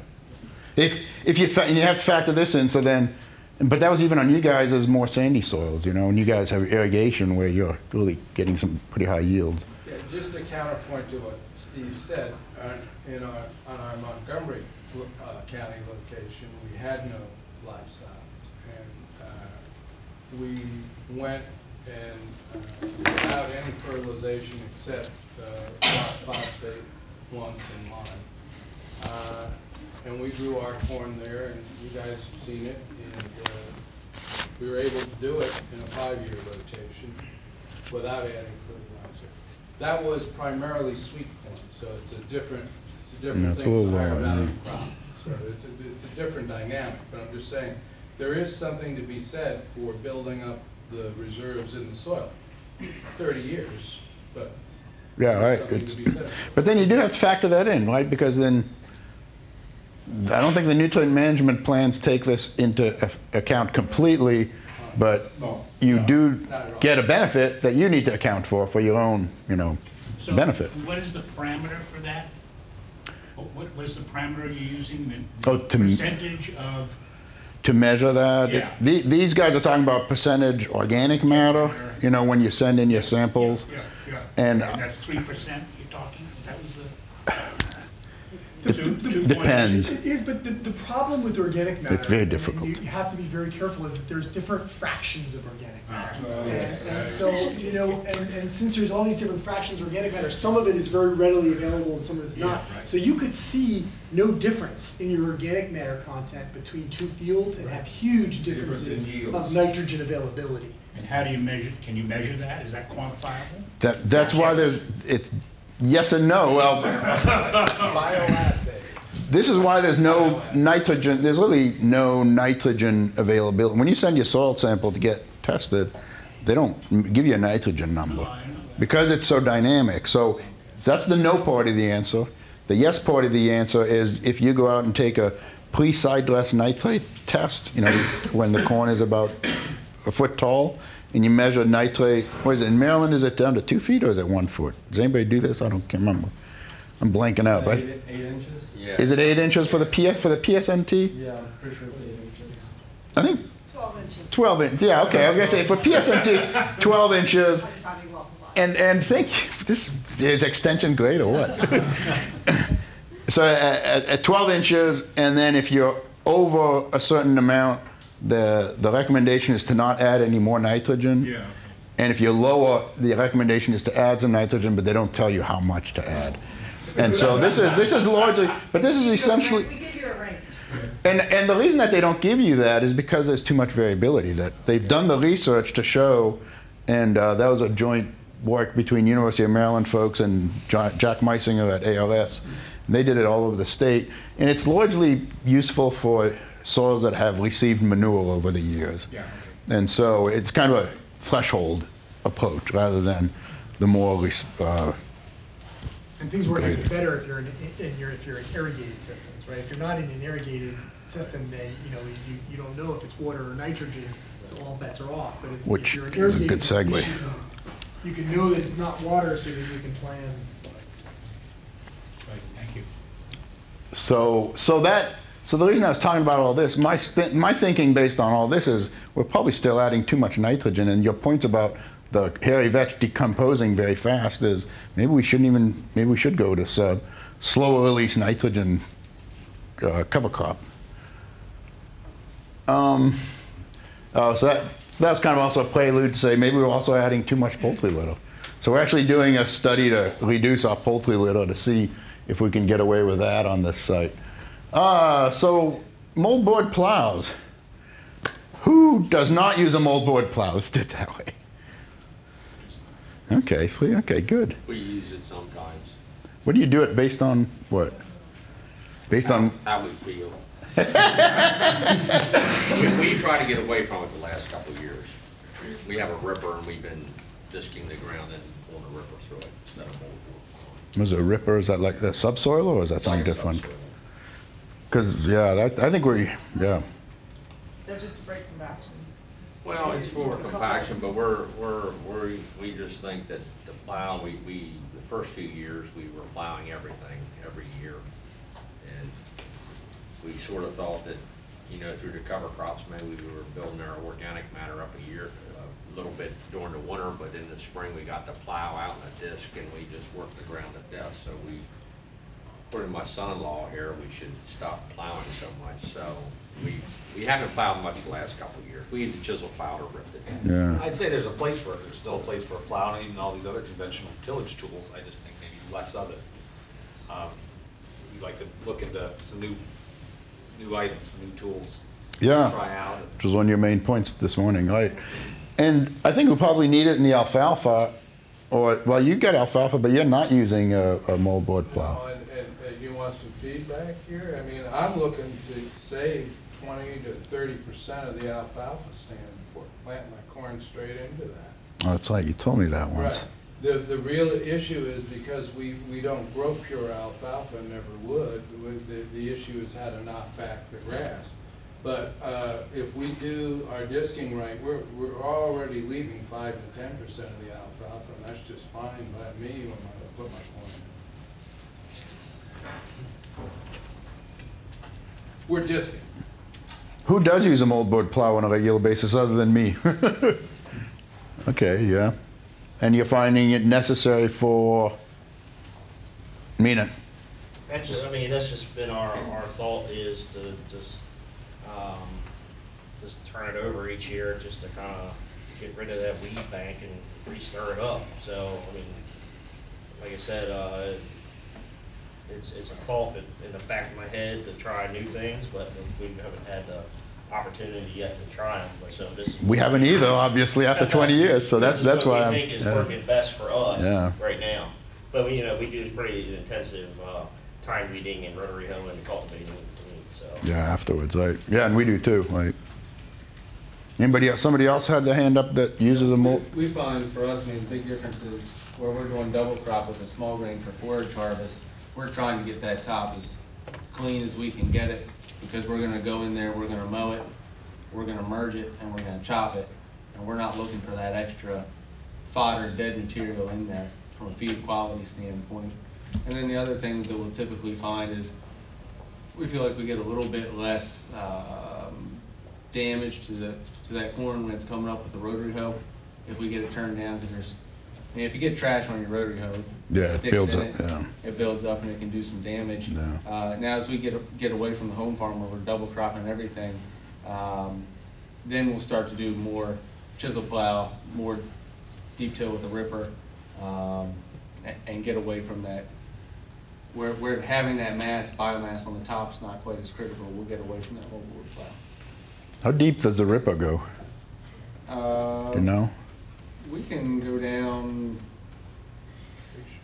If if you you have to factor this in, so then, but that was even on you guys as more sandy soils, you know, and you guys have irrigation where you're really getting some pretty high yields. Yeah, just a counterpoint to what Steve said, on, in our, on our Montgomery uh, County location, we had no livestock. And, uh, we went and, uh, without any fertilization except, uh, phosphate once in lime. Uh, and we grew our corn there, and you guys have seen it, and, we were able to do it in a five-year rotation without adding fertilizer. That was primarily sweet corn, so it's a different, it's a Yeah, different it's a thing, it's a little higher lower, value yeah. crop. So it's a, it's a different dynamic, but I'm just saying, there is something to be said for building up the reserves in the soil. Thirty years, but Yeah, there's right. something It's, to be said. but then you do have to factor that in, right? Because then I don't think the nutrient management plans take this into account completely, but No, you no, do not at all. get a benefit that you need to account for for your own, you know, So benefit. What is the parameter for that? What, what was the parameter you're using, the Oh, to percentage of, To measure that, Yeah. the- these guys are talking about percentage organic matter, you know, when you send in your samples. yeah, yeah. And- That's three percent you're talking, The- the. two- the- point- Depends. It is, but the, the problem with organic matter. It's very difficult. You you have to be very careful is that there's different fractions of organic matter. Oh, And, yes, and right. so, you know, and, and since there's all these different fractions of organic matter, some of it is very readily available and some of it's not. Yeah, right. So you could see no difference in your organic matter content between two fields and have huge Difference in differences yields. of nitrogen availability. And how do you measure, can you measure that? Is that quantifiable? That, that's why there's, it's, yes and no, well, Bioassays. This is why there's no nitrogen, there's really no nitrogen availability. When you send your soil sample to get tested, they don't give you a nitrogen number because it's so dynamic. So that's the no part of the answer. The yes part of the answer is if you go out and take a pre-side dress nitrate test, you know, when the corn is about a foot tall, and you measure nitrate, what is it, in Maryland, is it down to two feet or is it one foot? Does anybody do this? I don't, can't remember. I'm blanking out, Eight, eight inches? Yeah. is it eight inches for the PS, for the PSNT? Yeah, I'm pretty sure it's eight inches. I think Twelve inches. 12 inch, yeah, okay, I was gonna say, for PSNT, 12 inches, That's how we walk a lot. and, and think, this is extension grade or what? So at, at- at 12 inches, and then if you're over a certain amount, the, the recommendation is to not add any more nitrogen. Yeah. And if you're lower, the recommendation is to add some nitrogen, but they don't tell you how much to add. And so this is, this is largely, but this is essentially, We give you a range. and, and the reason that they don't give you that is because there's too much variability. That they've done the research to show, and uh, that was a joint work between University of Maryland folks and Jack Meisinger at ARS. And they did it all over the state, and it's largely useful for soils that have received manure over the years. Yeah. And so it's kind of a threshold approach rather than the more res- uh, And things work even better if you're in, in your, if you're in irrigated systems, right? If you're not in an irrigated system, then, you know, you, you don't know if it's water or nitrogen, so all bets are off. But if- if Which you're in is a good irrigated, segue. You can- you can know that it's not water so that you can plan. Right, thank you. So, so that, so the reason I was talking about all this, my, st- my thinking based on all this is we're probably still adding too much nitrogen. And your points about the hairy vetch decomposing very fast is maybe we shouldn't even, maybe we should go to sub, slower release nitrogen uh, cover crop. Um, oh, so that, so that's kind of also a prelude to say maybe we're also adding too much poultry litter. So we're actually doing a study to reduce our poultry litter to see if we can get away with that on this site. Uh, so moldboard plows. Who does not use a moldboard plow? Let's do it that way. Okay, so, okay, good. We use it sometimes, What do you do it based on what? Based on how we feel. We, we try to get away from it the last couple of years. We have a ripper and we've been disking the ground and pulling the ripper through it instead of moldboard. was it a ripper? Is that like the subsoil or is that something Like different? Because yeah, that, I think we yeah. They're just to break compaction. Well, it's for compaction, but we're, we're, we're, we just think that the plow, we, we, the first few years, we were plowing everything every year. And we sort of thought that, you know, through the cover crops, maybe we were building our organic matter up a year, a little bit during the winter, but in the spring, we got the plow out in a disc and we just worked the ground to death. So we, according to my son-in-law here, we should stop plowing so much. So we, we haven't plowed much the last couple of years. We had the chisel plow to rip it. Yeah. I'd say there's a place for it, there's still a place for a plow and even all these other conventional tillage tools, I just think maybe less of it. Um, We'd like to look into some new, new items, some new tools. to Yeah. Try out. Which was one of your main points this morning, right? And I think we probably need it in the alfalfa, or well, you got alfalfa, but you're not using a, a moldboard plow. Well, And, and and you want some feedback here? I mean, I'm looking to save twenty to thirty percent of the alfalfa stand for planting my corn straight into that. Oh, that's right. You told me that once. Right. The, the real issue is because we, we don't grow pure alfalfa, and never would, the, the issue is how to knock back the grass. But, uh, if we do our disking right, we're, we're already leaving five to ten percent of the alfalfa, and that's just fine by me when my put my corn in. We're disking. Who does use a moldboard plow on a regular basis other than me? okay, yeah. And you're finding it necessary for, meaning, That's, just- I mean, that's just been our, our thought is to just, um, just turn it over each year, just to kind of get rid of that weed bank and re-stir it up. So, I mean, like I said, uh, it's, it's a thought in- in the back of my head to try new things, but we haven't had the opportunity yet to try them, but so this we haven't either, obviously, after 20 years, so that's, that's what why I'm. We think is yeah. working best for us Yeah. right now. But we, you know, we do pretty intensive, uh, tine weeding and rotary hoe and cultivating, so. Yeah, afterwards, right. Yeah, and we do too, right. Anybody else, somebody else had their hand up that uses a mold? We find for us, I mean, the big difference is where we're doing double crop with a small grain for forage harvest, we're trying to get that top as clean as we can get it, because we're gonna go in there, we're gonna mow it, we're gonna merge it, and we're gonna chop it, and we're not looking for that extra fodder, dead material in there from a feed quality standpoint. And then the other thing that we'll typically find is, we feel like we get a little bit less, um, damage to the, to that corn when it's coming up with the rotary hoe, if we get it turned down, because there's, Mean, if you get trash on your rotary hoe, Yeah, it sticks builds up, it, yeah. It builds up and it can do some damage. Yeah. Uh, now, as we get, get away from the home farm where we're double cropping everything, um, then we'll start to do more chisel plow, more deep till with the ripper, um, a- and get away from that. Where, where we're having that mass, biomass on the top is not quite as critical, we'll get away from that whole board plow. How deep does the ripper go? Uh, Do you know? We can go down,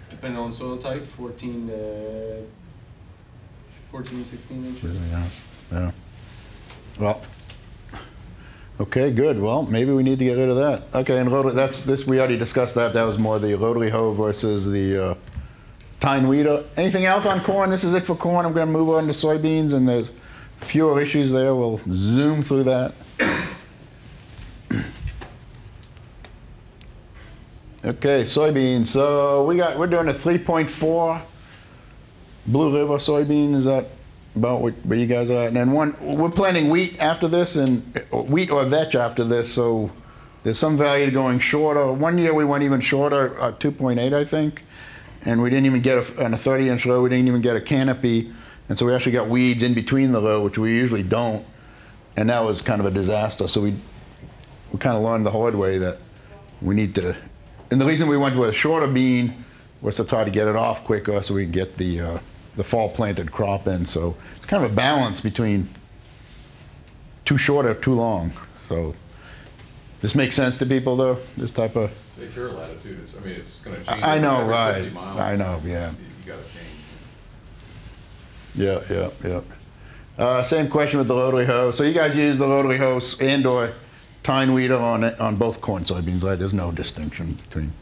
depending on soil type, fourteen to 14, 16 inches. Yeah, yeah. Well, okay, good. Well, maybe we need to get rid of that. Okay, and rotary, that's, this, we already discussed that. That was more the rotary hoe versus the uh, tine weeder. Anything else on corn? This is it for corn. I'm gonna move on to soybeans, and there's fewer issues there. We'll zoom through that. Okay, soybeans. So we got, we're doing a 3.4 Blue River soybean, is that about what, where you guys are at? And then one, we're planting wheat after this and, uh, wheat or vetch after this, so there's some value to going shorter. One year we went even shorter, uh, 2.8, I think, and we didn't even get, a, on a 30-inch row, we didn't even get a canopy, and so we actually got weeds in between the row, which we usually don't, and that was kind of a disaster. So we, we kind of learned the hard way that we need to, and the reason we went with a shorter bean was to try to get it off quicker so we could get the, uh, the fall planted crop in. So it's kind of a balance between too short or too long. So this makes sense to people though, this type of, It's your latitude, it's, I mean, it's gonna change. I know, right. 50 miles. I know, yeah. You you gotta change. yeah, yeah, yeah. Uh, same question with the rotary hoe. So you guys use the rotary hose and or tine on, on both corn soybeans. There's no distinction between.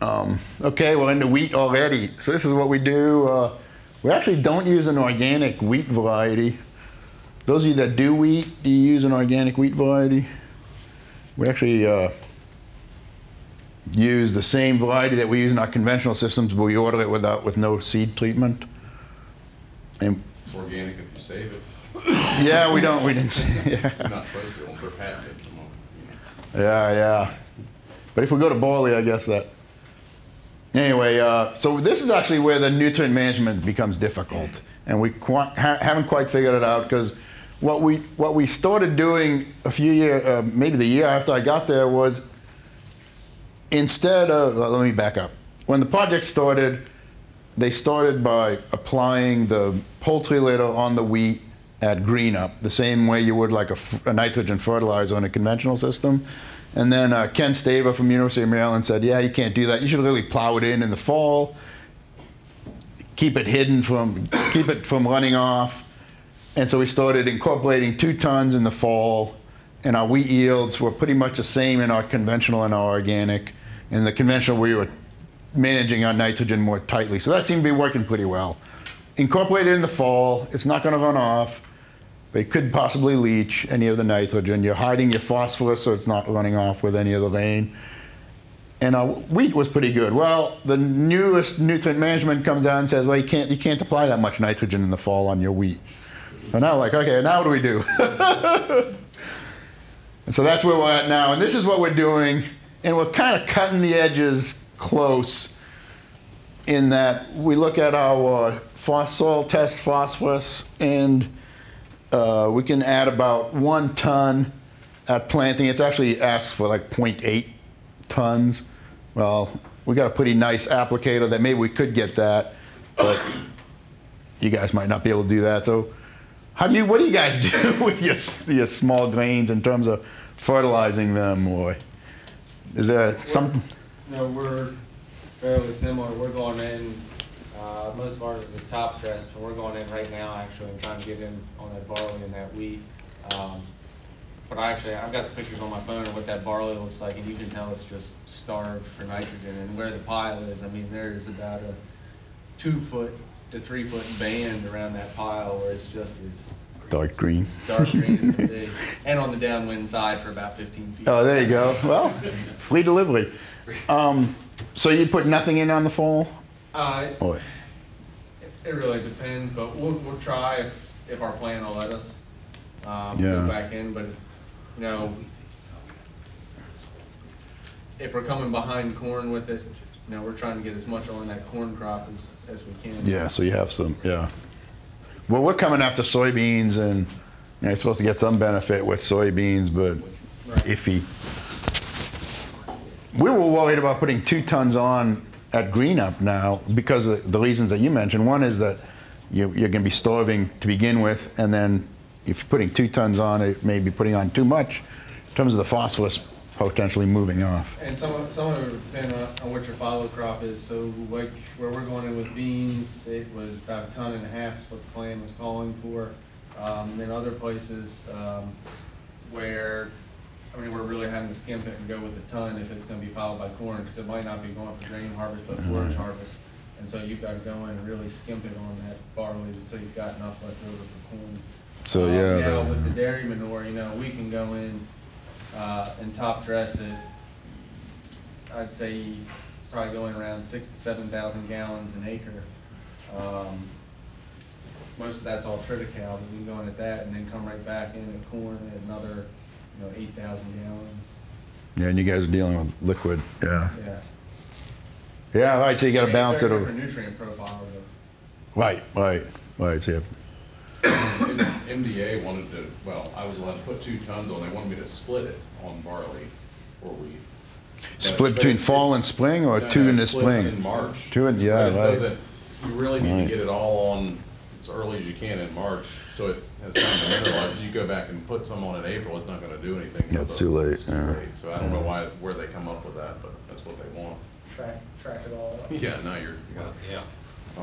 Um, okay, we're into wheat already. So this is what we do. Uh, we actually don't use an organic wheat variety. Those of you that do wheat, do you use an organic wheat variety? We actually uh, use the same variety that we use in our conventional systems, but we order it without with no seed treatment. And It's organic if you save it. yeah, we don't. We didn't. Yeah. You're not supposed to, they're patented, some of them. Yeah, yeah. But if we go to barley, I guess that. Anyway, uh, so this is actually where the nutrient management becomes difficult, and we qu- ha- haven't quite figured it out because what we what we started doing a few years, uh, maybe the year after I got there, was instead of let me back up. When the project started, they started by applying the poultry litter on the wheat at green up, the same way you would like a nitrogen fertilizer in a conventional system. And then uh, Ken Staver from University of Maryland said, yeah, you can't do that. You should really plow it in in the fall, keep it hidden from, keep it from running off. And so we started incorporating two tons in the fall, and our wheat yields were pretty much the same in our conventional and our organic. In the conventional, we were managing our nitrogen more tightly. So that seemed to be working pretty well. Incorporate it in the fall. It's not going to run off. It could possibly leach any of the nitrogen. You're hiding your phosphorus so it's not running off with any of the rain. and our wheat was pretty good. Well, the newest nutrient management comes out and says, well, you can't, you can't apply that much nitrogen in the fall on your wheat. So now, like, okay, now what do we do? and so that's where we're at now, and this is what we're doing, and we're kind of cutting the edges close in that we look at our soil test phosphorus, and uh, we can add about one ton at planting. It's actually asked for like 0.8 tons. Well, we got a pretty nice applicator that maybe we could get that, but you guys might not be able to do that. So, how do you? What do you guys do with your your small grains in terms of fertilizing them, or is there some? No, we're fairly similar. We're going in, uh, most of ours is top dressed, but we're going in right now actually and trying to get in on that barley and that wheat. Um, But I actually, I've got some pictures on my phone of what that barley looks like and you can tell it's just starved for nitrogen and where the pile is, I mean, there is about a two foot to three foot band around that pile where it's just as Dark green. dark green as can be. And on the downwind side for about fifteen feet. Oh, there you go. Well, free delivery. Um, so you put nothing in on the fall? Uh, It really depends, but we'll, we'll try if, if our plan will let us, um, Yeah. back in, but, you know, if we're coming behind corn with it, you know, we're trying to get as much on that corn crop as, as we can. Yeah, so you have some, yeah. Well, we're coming after soybeans and, you know, you're supposed to get some benefit with soybeans, but iffy. We were worried about putting two tons on at Green Up now because of the reasons that you mentioned. One is that you, you're gonna be starving to begin with, and then if you're putting two tons on, it may be putting on too much in terms of the phosphorus potentially moving off. And some some of it depend on, on what your follow crop is, so like where we're going in with beans, it was about a ton and a half is what the plan was calling for. Um, then other places, um, where, I mean, we're really having to skimp it and go with a ton if it's gonna be followed by corn, because it might not be going for grain harvest, but forage harvest. And so you've got to go in and really skimp it on that barley, so you've got enough left over for corn. So, Um, yeah, Now, the- with the dairy manure, you know, we can go in, uh, and top dress it. I'd say probably going around six to seven thousand gallons an acre. Um, Most of that's all triticale, but we can go in at that and then come right back in at corn at another, you know, eight thousand gallons, Yeah, and you guys are dealing with liquid, yeah. yeah. Yeah, all right, so you gotta mean, balance it over. Nutrient profile of the Right, right, right, so you have MDA wanted to, well, I was allowed to put two tons on, they wanted me to split it on barley or wheat. Split between it- fall and spring or No, two no, in the split spring? In March. Two in, yeah, But it right. doesn't, you really need Right. to get it all on as early as you can in March, so it has time to mineralize. You go back and put some on in April, it's not gonna do anything. till That's too late, it's too yeah. late. So I don't know why, where they come up with that, but that's what they want. track, track it all up. Yeah, now you're. Yeah.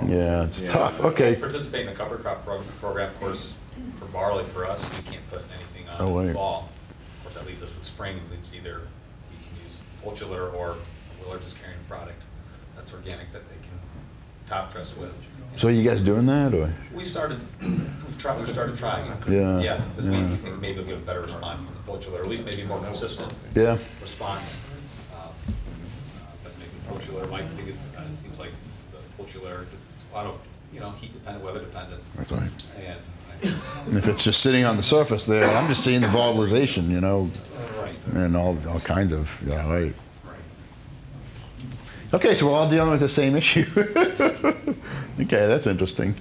Yeah, it's Yeah. tough, okay. Participate in the cover crop prog- program, of course, for barley for us, we can't put anything Oh, on in wait. the fall. Of course, that leaves us with spring, it's either, we can use Ultra or Willard's is carrying a product that's organic that they can top dress with. So you guys doing that, or? We started, we've we've started trying it. Yeah, Yeah, because we think maybe we'll get a better response from the Ultra, or at least maybe more consistent Yeah. response. Um, uh, But maybe Ultra might, because uh, it seems like this- the Ultra, a lot of, you know, heat dependent, weather dependent. That's right. And, And If it's just sitting on the surface there, I'm just seeing the volatilization, you know, right, and all, all kinds of, yeah, right. right. Okay, so we're all dealing with the same issue. Okay, that's interesting.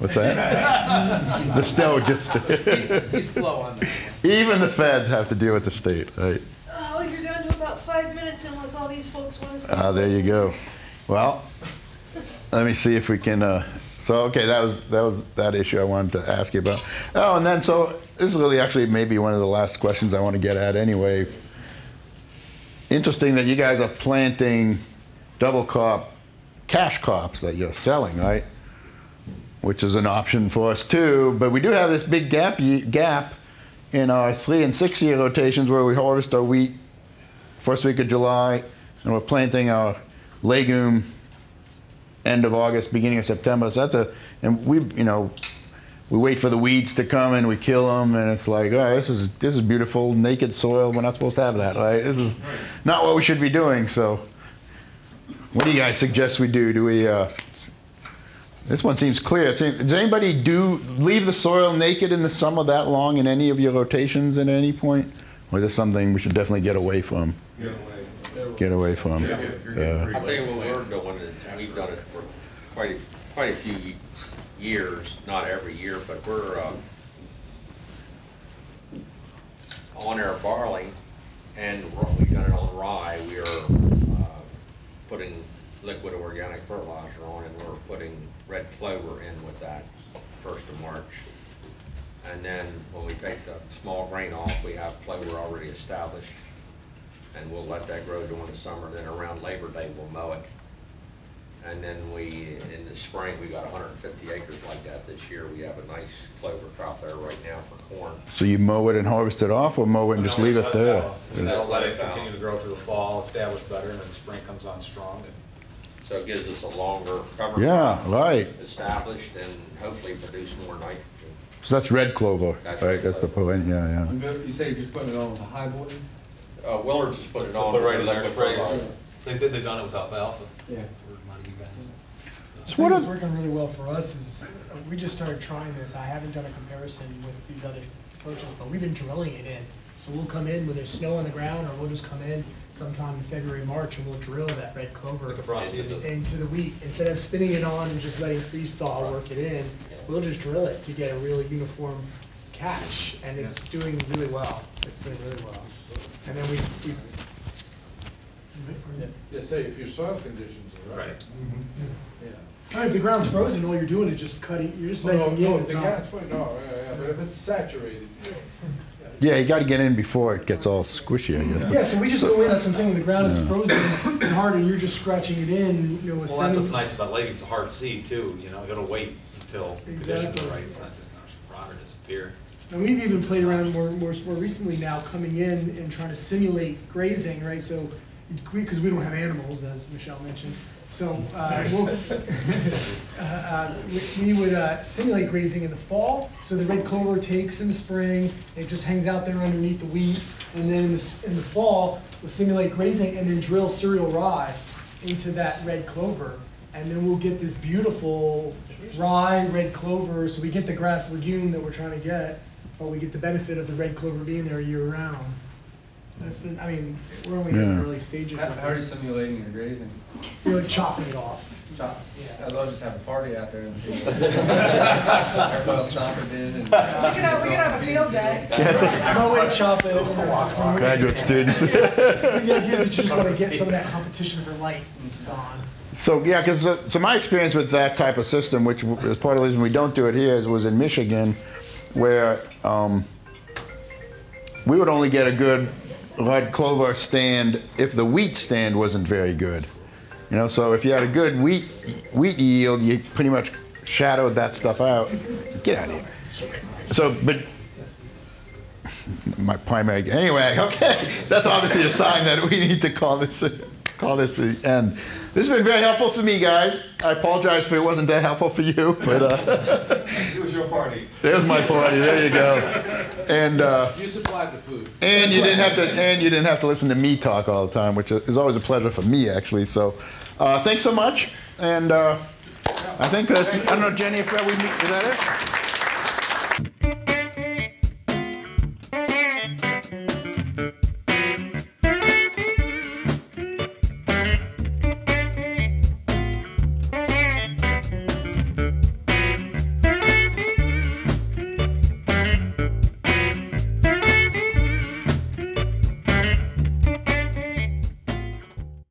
I mean, the state, What's that? The state, just, He's slow on that. even the feds have to deal with the state, right? Oh, you're down to about five minutes unless all these folks want to stay. Ah, there you go. Well, let me see if we can, uh, so, okay, that was, that was that issue I wanted to ask you about. Oh, and then, so, this is really actually maybe one of the last questions I want to get at anyway. Interesting that you guys are planting double crop, cash crops that you're selling, right? Which is an option for us too, but we do have this big gap, gap in our three and six year rotations where we harvest our wheat first week of July, and we're planting our legume end of August, beginning of September. So that's a, and we, you know, we wait for the weeds to come and we kill them, and it's like, oh, this is this is beautiful naked soil. We're not supposed to have that, right? This is not what we should be doing. So, what do you guys suggest we do? Do we? Uh, this one seems clear. It seems, does anybody do leave the soil naked in the summer that long in any of your rotations at any point, or is this something we should definitely get away from? Get away. Get away from. Yeah, Uh, I'll tell you what we're doing is, we've done it for quite, a quite a few years, not every year, but we're, uh, on our barley, and we've done it on rye, we are, uh, putting liquid organic fertilizer on, and we're putting red clover in with that first of March. And then when we take the small grain off, we have clover already established, and we'll let that grow during the summer, then around Labor Day, we'll mow it. And then we, in the spring, we got hundred and fifty acres like that this year, we have a nice clover crop there right now for corn. so you mow it and harvest it off, or mow it and just leave it there? fallow. And That'll let it continue to grow through the fall, establish better, and then the spring comes on strong. and So it gives us a longer cover. Yeah, right. Established and hopefully produce more nitrogen. So that's red clover, That's right? red That's the point. Yeah, yeah. You say you're just putting it on the a high boy? Uh, Willards just put it on. Put right in there, spray. They said they've done it with alfalfa. Yeah. For money, you guys. So what think what's working really well for us is, uh, we just started trying this, I haven't done a comparison with these other approaches, but we've been drilling it in. So we'll come in when there's snow on the ground, or we'll just come in sometime in February, March, and we'll drill that red clover Like a frost Into season. the- into the wheat. Instead of spinning it on and just letting freeze thaw work it in, we'll just drill it to get a really uniform catch, and it's doing really well. It's doing really well. And then we, we. Yeah, say, if your soil conditions are right. Right. Mm-hmm. Yeah. I if the ground's frozen, all you're doing is just cutting, you're just Oh, No, making no, in the top. gas, no, yeah, yeah, but if it's saturated, Yeah, you got to get in before it gets all squishy. I guess. Yeah, so we just go in, that's what I'm saying, the ground is frozen and hard and you're just scratching it in, you know, with Well, that's what's nice about legging, it's a hard seed too, you know, it'll wait until conditions are right, it's not just gonna rot or disappear. And we've even played around more, more, more recently now, coming in and trying to simulate grazing, right? So, because we don't have animals, as Michel mentioned, so, uh, we'll, uh, uh, we- would uh, simulate grazing in the fall, so the red clover takes in the spring, it just hangs out there underneath the wheat, and then in the, in the fall, we'll simulate grazing and then drill cereal rye into that red clover, and then we'll get this beautiful rye, red clover, so we get the grass legume that we're trying to get, but we get the benefit of the red clover being there year round. That's been, I mean, we're only in Yeah. the early stages How of how are you it. simulating your grazing? You're like chopping it off. Chop. Yeah. I'd love to just have a party out there and. Everybody stomping in and. We could have, we could have a field day. Mow it, chop it. and then just remove it. Graduate students. The idea is that you just want to get some of that competition for light gone. So yeah, because so my experience with that type of system, which w- is part of the reason we don't do it here, is was in Michigan, where um, we would only get a good red clover stand if the wheat stand wasn't very good. You know, so if you had a good wheat wheat yield, you pretty much shadowed that stuff out. Get out of here. So, but my primary. Anyway, okay, that's obviously a sign that we need to call this call this the end. This has been very helpful for me, guys. I apologize for it wasn't that helpful for you, but uh, It was your party. there's my party. There you go. And uh, you supplied the food. and you didn't have to and you didn't have to listen to me talk all the time, which is always a pleasure for me actually. So, uh, thanks so much. And uh, I think that's I don't know, Jenny, if that we meet, is that it?